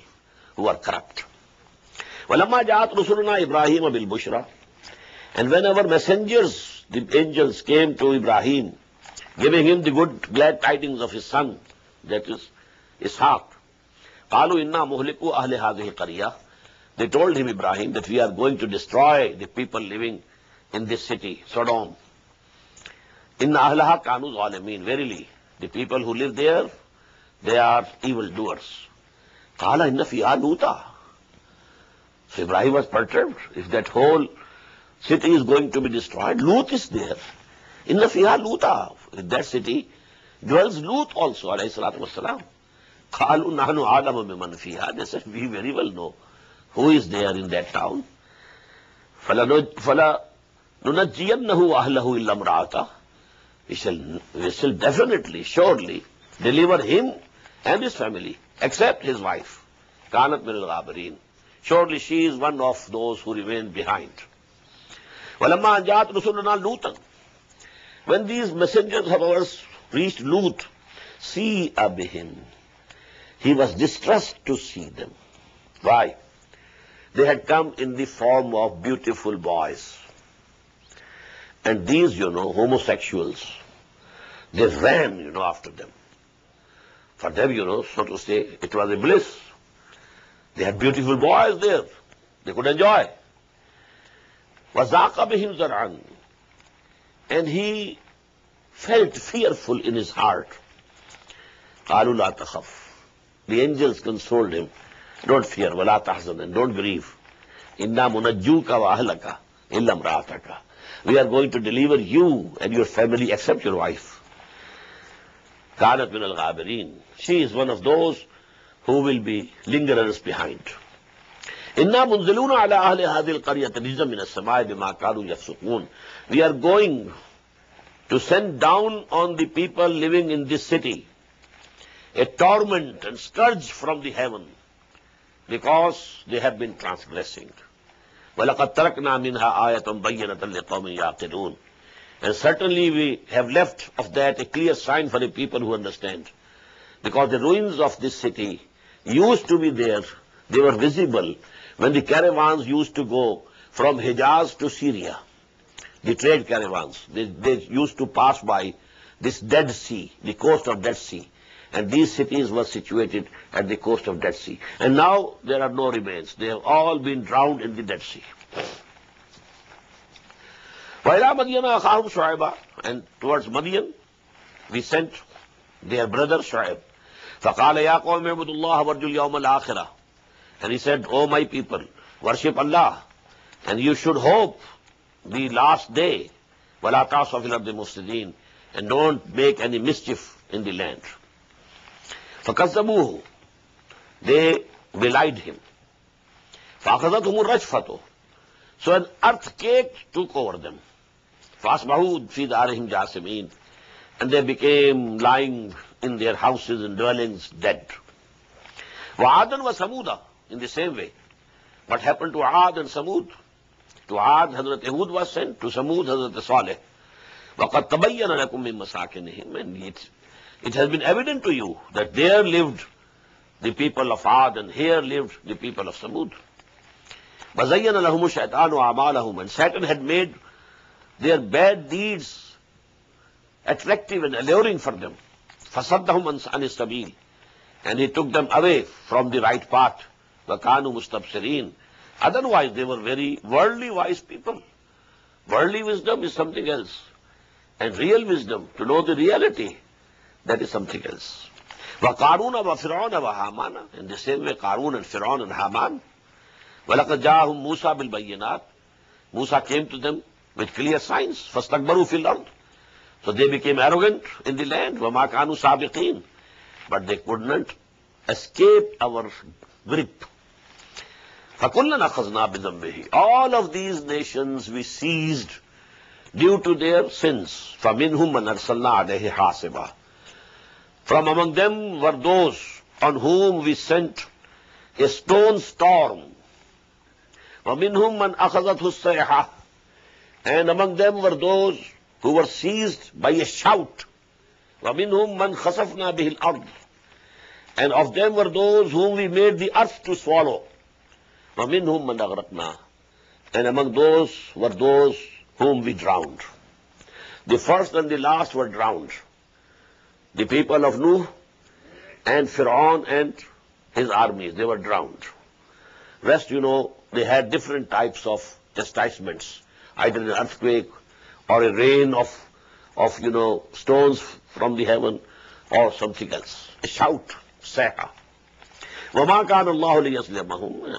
who are corrupt. ولما جاءت رسلنا إبراهيم بالبشرى And whenever messengers, the angels came to Ibrahim, giving him the good, glad tidings of his son, that is Ishaq, قالوا إنا مهلكوا أهل هذه القرية They told him, Ibrahim, that we are going to destroy the people living in this city, Sodom. In أهلها كانوا ظالمين. Verily, the people who live there, they are evildoers. قال إن فيها لوطا So Ibrahim was perturbed. If that whole city is going to be destroyed, Lut is there. Inna fiha Luta. In that city dwells Lut also, alayhi salatu wasalam. قالوا نحن أعلم بمن فيها. They said, we very well know who is there in that town. فلا ننجينه وأهله إلا امرأته. We shall, we shall definitely, surely deliver him and his family, except his wife. كانت من الغابرين. Surely she is one of those who remain behind. When these messengers of ours reached Lut, see abihim. He was distressed to see them. Why? They had come in the form of beautiful boys. And these, you know, homosexuals, they ran, you know, after them. For them, you know, so to say, it was a bliss. They had beautiful boys there. They could enjoy. وزا زران and he felt fearful in his heart قالو لا تخف. دی اینجلز کنسولڈ ہم ڈونٹ فیئر ولا تحزن ولاسنٹ بلیو ان نام انجو کا واحل کا we are going to deliver you and your family except your wife کانت من الغابرین she is one of those who will be linger behind إنا منزلون على أهل هذه القرية رجزا من السماء بما كانوا يفسقون. We are going to send down on the people living in this city a torment and scourge from the heaven because they have been transgressing. وَلَقَدْ تَرَكْنَا مِنْهَا آيَةً بَيِّنَةً لِقَوْمٍ يَعْقِلُونَ And certainly we have left of that a clear sign for the people who understand. Because the ruins of this city used to be there, they were visible when the caravans used to go from Hijaz to Syria. The trade caravans, they, they used to pass by this Dead Sea, the coast of Dead Sea. And these cities were situated at the coast of Dead Sea. And now there are no remains. They have all been drowned in the Dead Sea. وَإِلَى مَدْيَنَ أَخَاهُمْ شُعَيْبًا And towards Madian, we sent their brother Shu'aib. فَقَالَ يَا قَوْمِ اعْبُدُوا اللَّهَ وَارْجُوا الْيَوْمَ الْآخِرَةَ And he said, O my people, worship Allah, and you should hope the last day, وَلَا تَعْصَوْا فِي الْأَرْضِ مُفْسِدِينَ And don't make any mischief in the land. فَكَذَّبُوهُ They belied him. فَأَخَذَتْهُمُ الرَّجْفَةُ So an earthquake took over them. فَأَصْبَحُوا فِي دَارِهِمْ جَاثِمِينَ And they became lying in their houses and dwellings dead. وَعَادًا وَثَمُودًا in the same way. What happened to Aad and Samud? To Aad, Hazrat Hud was sent, to Samud, Hazrat Saleh. وَقَدْ تَبَيَّنَ لَكُم مِّن مَسَاكِنِهِمْ And it, it has been evident to you that there lived the people of Aad, and here lived the people of Samud. وَزَيَّنَ لَهُمُ الشَّيْطَانُ عَمَالَهُم And Satan had made their bad deeds attractive and alluring for them. فَصَدَّهُمْ عَنِ السَّبِيلِ And he took them away from the right path. وَكَانُوا مُسْتَبْصِرِينَ Otherwise, they were very worldly wise people. Worldly wisdom is something else. And real wisdom, to know the reality, that is something else. وَقَارُونَ وَفِرْعَوْنَ وَهَامَانَ In the same way, Qarun and Fir'aun and Haman. وَلَقَدْ جَاءَهُمْ مُوسَى بِالْبَيِّنَاتِ Musa came to them with clear signs. فَاسْتَكْبَرُوا فِي الْأَرْضِ So they became arrogant in the land. وَمَا كَانُوا سَابِقِينَ But they could not escape our grip. فَكُلًّا أَخَذْنَا بِذَنبِهِ All of these nations we seized due to their sins. فَمِنْهُمْ مَنْ أَرْسَلْنَا عَلَيْهِ حَاسِبًا From among them were those on whom we sent a stone storm. وَمِنْهُمْ مَنْ أَخَذَتْهُ السَّيْحَةِ And among them were those who were seized by a shout. وَمِنْهُمْ مَنْ خَسَفْنَا بِهِ الْأَرْضِ And of them were those whom we made the earth to swallow. وَمِنْهُمْ مَنْ أَغْرَقْنَا And among those were those whom we drowned. The first and the last were drowned. The people of Nuh and Fir'aun and his armies, they were drowned. Rest, you know, they had different types of chastisements, either an earthquake or a rain of, of you know, stones from the heaven or something else. A shout, saha. وَمَا كَانَ اللَّهُ لِيَسْلِمَهُمْ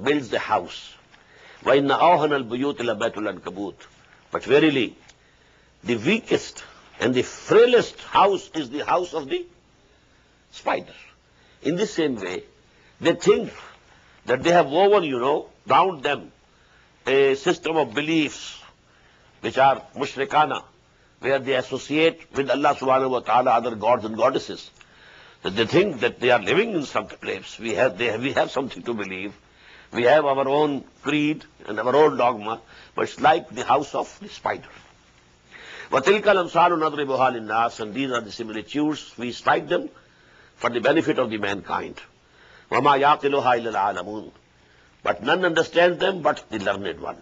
builds the house. وَإِنَّ أَوْهَنَ الْبُيُوتِ لَبَيْتُ الْأَنْكَبُوتِ But verily, the weakest and the frailest house is the house of the spider. In the same way, they think that they have woven, you know, round them a system of beliefs which are mushrikana, where they associate with Allah subhanahu wa ta'ala other gods and goddesses. That they think that they are living in some place. We have, they have, we have something to believe. We have our own creed and our own dogma, but it's like the house of the spider. وَتِلْكَ الْأَمْثَالُ نَضْرِبُهَا لِلنَّاسِ And these are the similitudes. We strike them for the benefit of the mankind. وَمَا يَعْقِلُهَا إِلَّا الْعَالَمُونَ But none understand them but the learned one.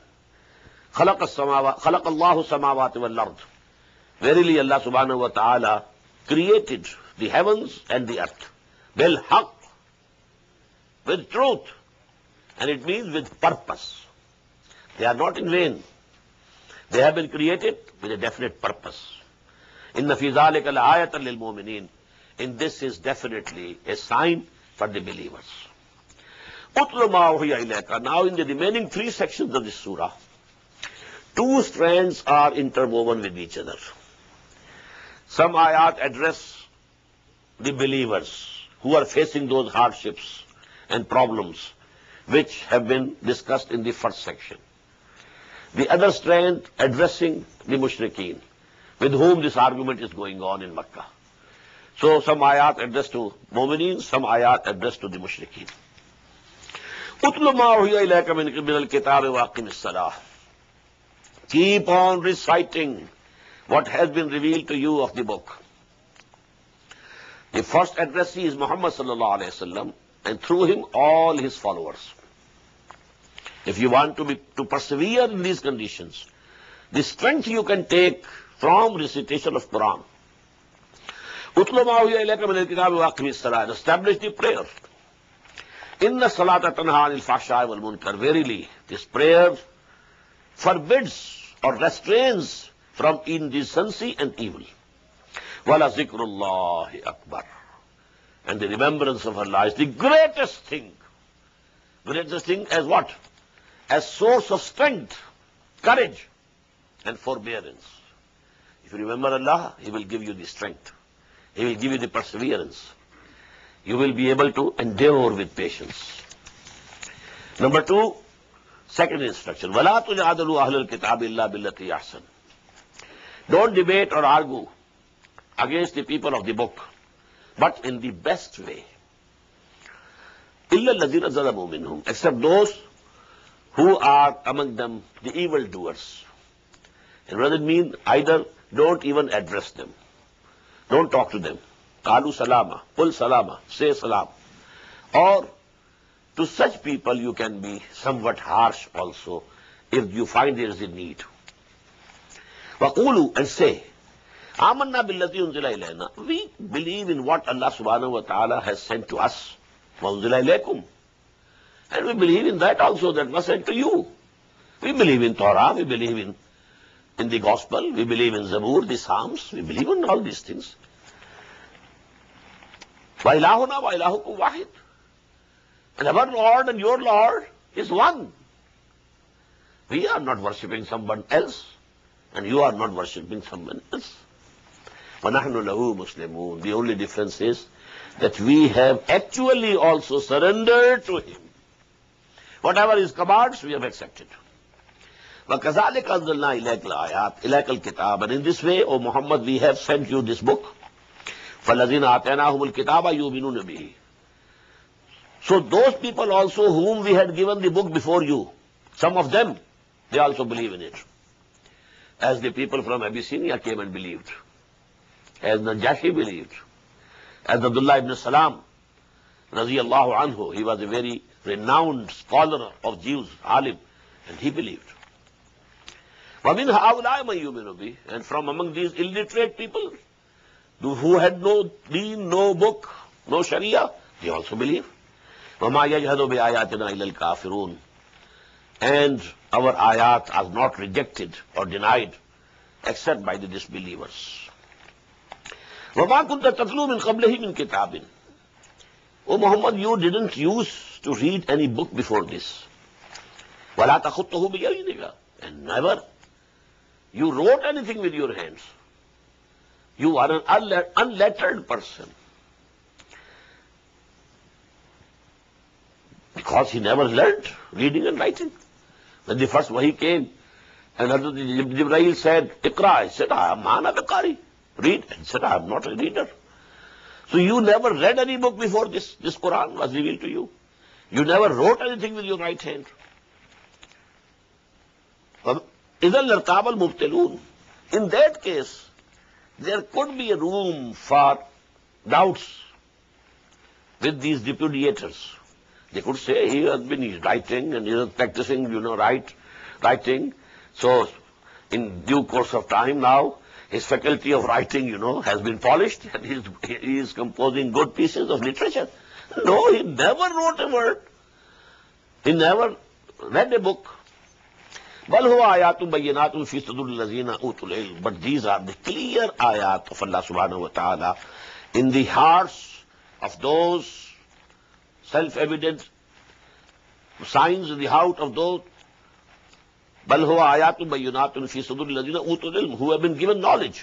خَلَقَ, السماوات, خلق اللَّهُ السَّمَاوَاتِ وَالْأَرْضِ Verily Allah subhanahu wa ta'ala created the heavens and the earth. بِالْحَقِّ With truth. and it means with purpose. They are not in vain. They have been created with a definite purpose. In the fizalik al ayat al in this is definitely a sign for the believers. Now in the remaining three sections of this surah, two strands are interwoven with each other. Some ayat address the believers who are facing those hardships and problems which have been discussed in the first section. The other strand addressing the mushrikeen, with whom this argument is going on in Makkah. So some ayat addressed to mu'mineen, some ayat addressed to the mushrikeen. Utlu ma huya ilayka min al-kitab wa aqim Keep on reciting what has been revealed to you of the book. The first addressee is Muhammad sallallahu alayhi wasallam, and through him all his followers. If you want to, be, to persevere in these conditions, the strength you can take from recitation of Quran. Establish the prayer. In Inna salata tanha anil fahsha'i wal munkar. Verily, this prayer forbids or restrains from indecency and evil. Wala zikrullahi akbar. And the remembrance of Allah is the greatest thing. Greatest thing as what? as source of strength, courage, and forbearance. If you remember Allah, He will give you the strength. He will give you the perseverance. You will be able to endure with patience. Number two, second instruction. وَلَا تُجَادَلُوا أَهْلَ الْكِتَابِ إِلَّا بِالَّتِي أَحْسَنُ Don't debate or argue against the people of the book, but in the best way. إِلَّا الَّذِينَ ظَلَمُوا مِنْهُمْ Except those who are among them the evildoers. And what does it mean? Either don't even address them. Don't talk to them. Kalu salama, pul salama, say salam. Or to such people you can be somewhat harsh also if you find there is a need. Waqulu and say, Amanna billati unzila ilayna. We believe in what Allah subhanahu wa ta'ala has sent to us. Wa unzila ilaykum. And we believe in that also that was sent to you. We believe in Torah, we believe in, in the Gospel, we believe in Zabur, the Psalms, we believe in all these things. وَإِلَهُنَا وَإِلَهُكُمْ وَاحِدٌ And our Lord and your Lord is one. We are not worshipping someone else, and you are not worshipping someone else. وَنَحْنُ لَهُ مُسْلِمُونَ The only difference is that we have actually also surrendered to Him. Whatever His commands, we have accepted. وَكَذَلِكَ أَنزَلْنَا إِلَيْكَ الْآيَاتِ إِلَيْكَ الْكِتَابَ And in this way, O Muhammad, we have sent you this book. فَالَّذِينَ آتَيْنَاهُمُ الْكِتَابَ يُؤْمِنُونَ بِهِ So those people also whom we had given the book before you, some of them, they also believe in it. As the people from Abyssinia came and believed. As Najashi believed. As Abdullah ibn Salam, radiallahu anhu, he was a very renowned scholar of Jews, alim, and he believed. And from among these illiterate people, who had no deen, no book, no sharia, they also believe. And our ayat are not rejected or denied except by the disbelievers. وَمَا كُنْتَ تَتْلُو مِنْ قَبْلِهِ مِنْ كِتَابٍ O Muhammad, you didn't use to read any book before this. وَلَا تَخُطُّهُ بِيَمِينِكَ And never you wrote anything with your hands. You are an unlettered person. Because he never learned reading and writing. When the first Wahi came, and Hazrat Jibreel said, Iqra, he said, I am Mana Bakari. Read. He said, I am not a reader. So you never read any book before this, this Quran was revealed to you. You never wrote anything with your right hand. إِذَا الْأَرْقَابَ الْمُبْتِلُونَ In that case, there could be a room for doubts with these repudiators. They could say he has been writing and he is practicing, you know, write, writing. So in due course of time now, his faculty of writing, you know, has been polished and he is, he is composing good pieces of literature. No, he never wrote a word. He never read a book. بل ہوا آیات بینات فی صدر الذین اوت العلم. But these are the clear ayat of Allah سبحانہ و تعالی in the hearts of those self evident the heart of بل ہوا آیات بینات فی صدر الذین اوت العلم who have given knowledge.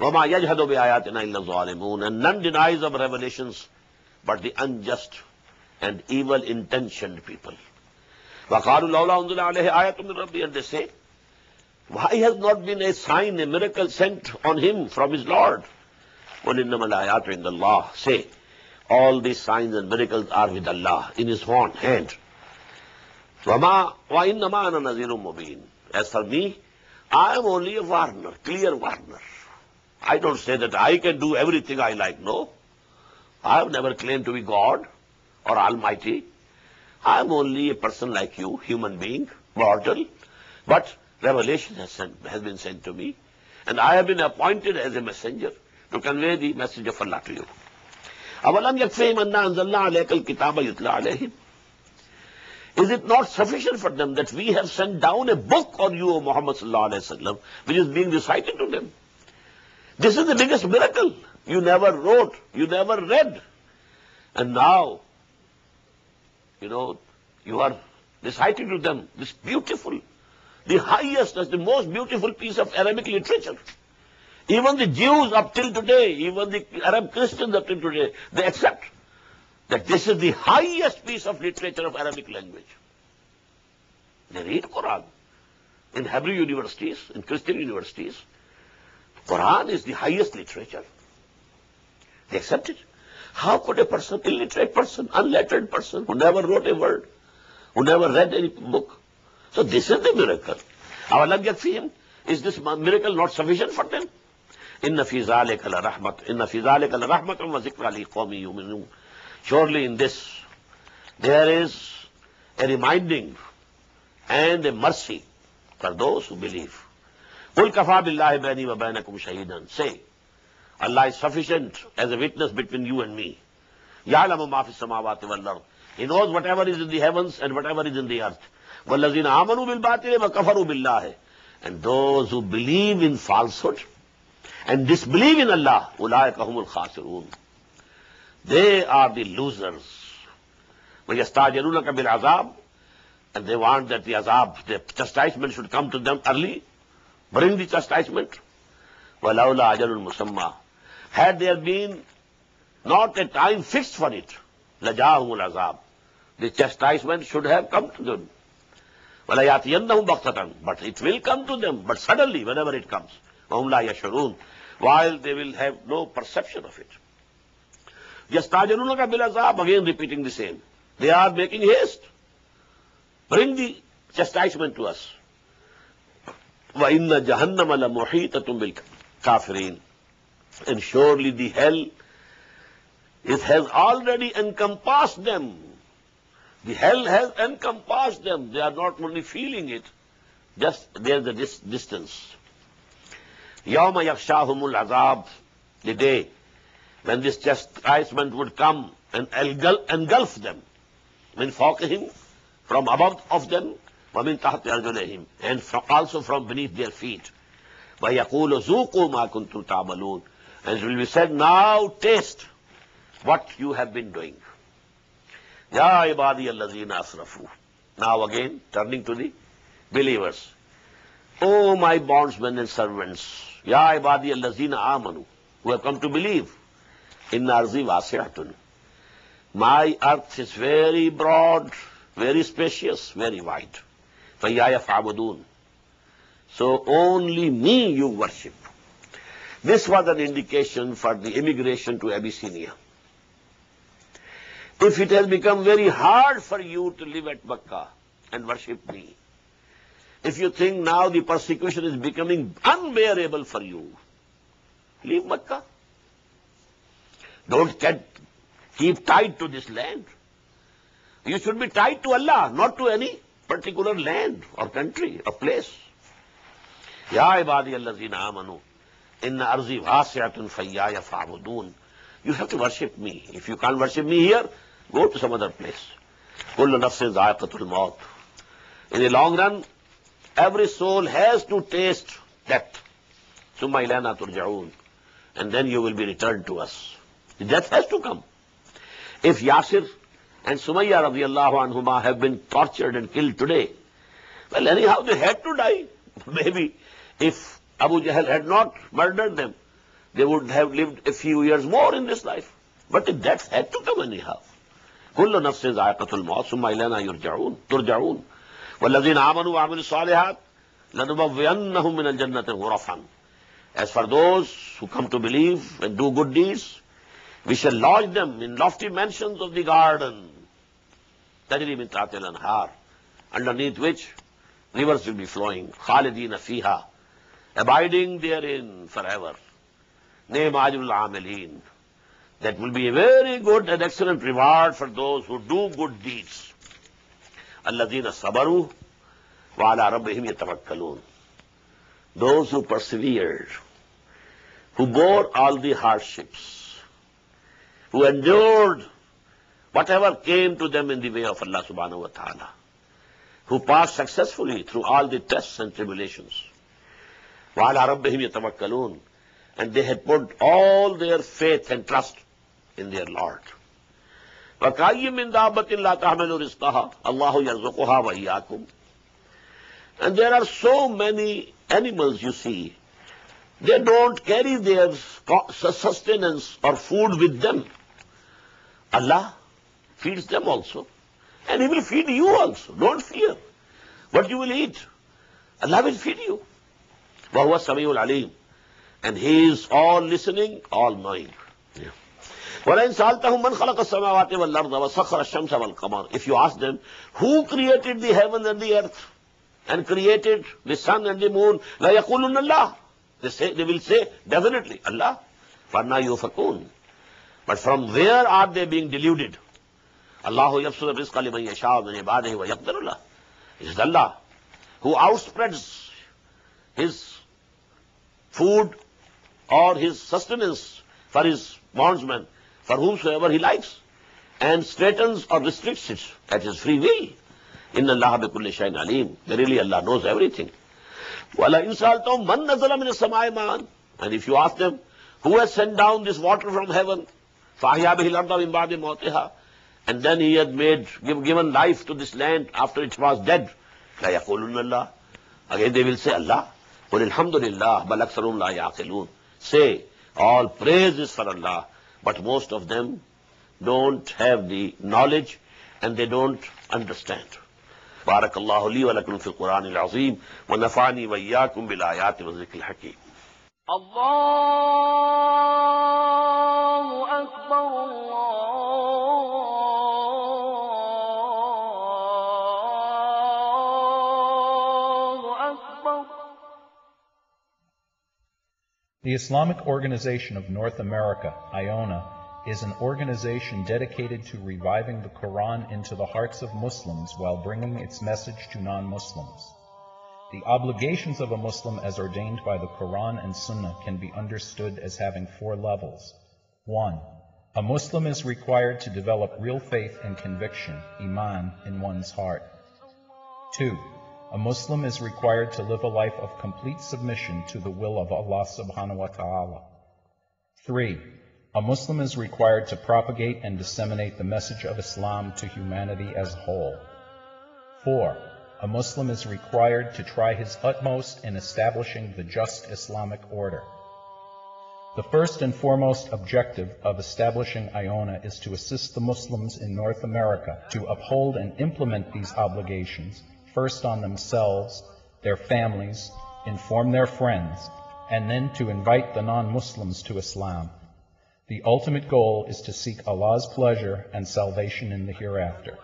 وما یجہد بآیاتنا الا الظالمون. And none denies of revelations. but the unjust and evil intentioned people وَقَالُوا لَوْلَا أُنزِلَ عَلَيْهِ آيَةٌ مِّن رَبِّهِ And they say, why has not been a sign, a miracle sent on him from his Lord? وَلِنَّمَا الْآيَاتُ عِنْدَ اللَّهِ Say, all these signs and miracles are with Allah, in his hand. وَمَا وَإِنَّمَا أَنَا نَذِيرٌ مُبِينٌ As for me, I am only a warner, clear warner. I don't say that I can do everything I like, no. I have never claim to be God or almighty I am only a person like you human being mortal but revelation has been sent to me and I have been appointed as a messenger to convey the message of Allah to you اولم یکفی منا انزل اللہ علیہ کل کتاب یتلا علیہ is it not sufficient for them that we have send down a book on you Muhammad صلی اللہ علیہ وسلم which is being recited to them this is the biggest miracle You never wrote, you never read. And now, you know, you are reciting to them this beautiful, the highest, as the most beautiful piece of Arabic literature. Even the Jews up till today, even the Arab Christians up till today, they accept that this is the highest piece of literature of Arabic language. They read Quran in Hebrew universities, in Christian universities. Quran is the highest literature. They accept it. How could a person, illiterate person, unlettered person, who never wrote a word, who never read any book? So this is the miracle. أَوَلَمْ يَكْفِهِمْ Is this miracle not sufficient for them? إِنَّ فِي ذَلِكَ لَرَحْمَةٌ إِنَّ فِي ذَلِكَ لَرَحْمَةٌ وَذِكْرَى لِقَوْمٍ يُؤْمِنُونَ Surely in this there is a reminding and a mercy for those who believe. قُلْ كَفَى بِاللَّهِ بَيْنِي وَبَيْنَكُمْ شَهِيدًا Say, Allah is sufficient as a witness between you and me یا لم معافی سماوات he knows whatever is in the heavens and whatever is in the earth وہ آمن بل بات ہے کفر بلّہ ہے and those who believe in falsehood and disbelieve in Allah الا کہم الخاسرون. دے آر دی لوزرز وہ یستاج کا بل عذاب and they want that the azab chastisement should come to them early bring the chastisement اجل المسمہ Had there been not a time fixed for it, لَجَاهُمُ الْعَذَابِ The chastisement should have come to them. وَلَيَاتِيَنَّهُمْ بَغْتَةً But it will come to them, but suddenly, whenever it comes. وَهُمْ لَا يَشْعُرُونَ While they will have no perception of it. يَسْتَعْجِلُونَكَ بِالْعَذَابِ Again repeating the same. They are making haste. Bring the chastisement to us. وَإِنَّ جَهَنَّمَ لَمُحِيطَةٌ بِالْكَافِرِينَ And surely the hell, it has already encompassed them. The hell has encompassed them. They are not only feeling it, just there's a dis- distance. يَوْمَ يَخْشَاهُمُ الْعَذَابِ The day when this chastisement would come and engulf, engulf them. من فوقهم, from above of them, ومن تحت أرجلهم, and from, also from beneath their feet. ويقول ذوقوا ما كنتم تعملون. And it will be said, now taste what you have been doing. يا عبادي الذين أسرفوا. Now again, turning to the believers. O my bondsmen and servants, يا عبادي الذين آمنوا, who have come to believe, إن أرضي واسعة. My earth is very broad, very spacious, very wide. فَإِيَّايَ فَعْبُدُونَ So only me you worship. This was an indication for the immigration to Abyssinia. If it has become very hard for you to live at Makkah and worship me, if you think now the persecution is becoming unbearable for you, leave Makkah. Don't get, keep tied to this land. You should be tied to Allah, not to any particular land or country or place. Ya ibadi allazina amanu, ان ارضی واسعت الفیا یا فاہدون you have to worship me if you can worship me here go to some other place کل نفس ذائقۃ الموت. In a long run every soul has to taste death سما الینا ترجعون. And then you will be return to us death has to come if Yasir and Sumayya رضی اللہ عنہما have been tortured and kill today well anyhow they had to die maybe if Abu Jahl had not murdered them, they would have lived a few years more in this life. But the death had to come anyhow. كل نفس ذائقة الموت ثم إلينا يرجعون ترجعون والذين آمنوا وعملوا الصالحات لنبوئنهم من الجنة غرفا As for those who come to believe and do good deeds, we shall lodge them in lofty mansions of the garden, تجري من تحت الأنهار, underneath which rivers will be flowing, خالدين فيها, abiding therein forever. Ne'majul ameleen. That will be a very good and excellent reward for those who do good deeds. Alladina sabaru wa ala rabbihim yatawakkalun. Those who persevered, who bore all the hardships, who endured whatever came to them in the way of Allah subhanahu wa ta'ala, who passed successfully through all the tests and tribulations. وَعَلَىٰ رَبِّهِمْ يَتَوَكَّلُونَ And they had put all their faith and trust in their Lord. وَكَأَيٍّ مِّن دَابَّةٍ لَا تَحْمِلُ رِزْقَهَا اللَّهُ يَرْزُقُهَا وَإِيَّاكُمْ And there are so many animals you see. They don't carry their sustenance or food with them. Allah feeds them also. And He will feed you also. Don't fear. What you will eat, Allah will feed you. وہ سمیع العلیم and he is all listening all mind ورن سال تک من خلق السماوات والارض وسخر الشمس والقمر if you ask them who created the heaven and the earth and created the sun and the moon لا یقولون اللہ they say they will say definitely Allah فرنا یو فکون but from where are they being deluded اللہ یفسر الرزق لمن یشاء من عباده ویقدر Allah is Allah who outspreads his food or his sustenance for his bondsmen, for whomsoever he likes, and straightens or restricts it at his free will. Inna Allah bi kulli shay'in alim. Verily Allah knows everything. Wala insaltum man nazala min as-samai ma'an. And if you ask them, who has sent down this water from heaven? فَأَحْيَا بِهِ الْأَرْضَ مِنْ بَعْدِ مَوْتِهَا And then he had made, give, given life to this land after it was dead. لَا يَقُولُنَّ اللَّهِ Again they will say Allah. قل الحمد للہ، بل اکثر لا یعقلون۔ Say all praise is for Allah but most of them don't have the knowledge and they don't understand بارک اللہ علی ولکم فی قرآن العظیم ونفعنی ویاکم بالآیات وذکر حکیم اللہ اکبر اللہ The Islamic Organization of North America, IONA, is an organization dedicated to reviving the Quran into the hearts of Muslims while bringing its message to non-Muslims. The obligations of a Muslim as ordained by the Quran and Sunnah can be understood as having four levels. 1. A Muslim is required to develop real faith and conviction, iman, in one's heart. 2. A Muslim is required to live a life of complete submission to the will of Allah subhanahu wa ta'ala. 3. A Muslim is required to propagate and disseminate the message of Islam to humanity as a whole. 4. A Muslim is required to try his utmost in establishing the just Islamic order. The first and foremost objective of establishing IONA is to assist the Muslims in North America to uphold and implement these obligations, first on themselves, their families, inform their friends, and then to invite the non-Muslims to Islam. The ultimate goal is to seek Allah's pleasure and salvation in the hereafter.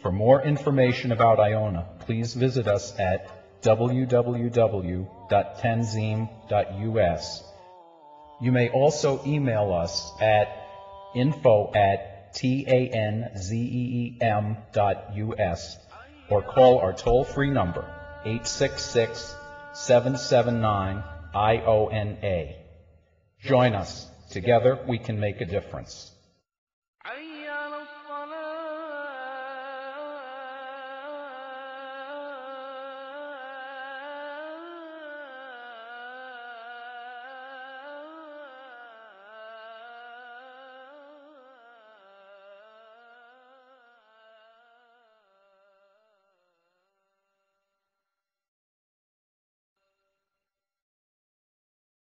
For more information about Iona, please visit us at www.tanzim.us. You may also email us at info at tanzeem dot us or call our toll-free number 866-779-IONA. Join us. Together we can make a difference.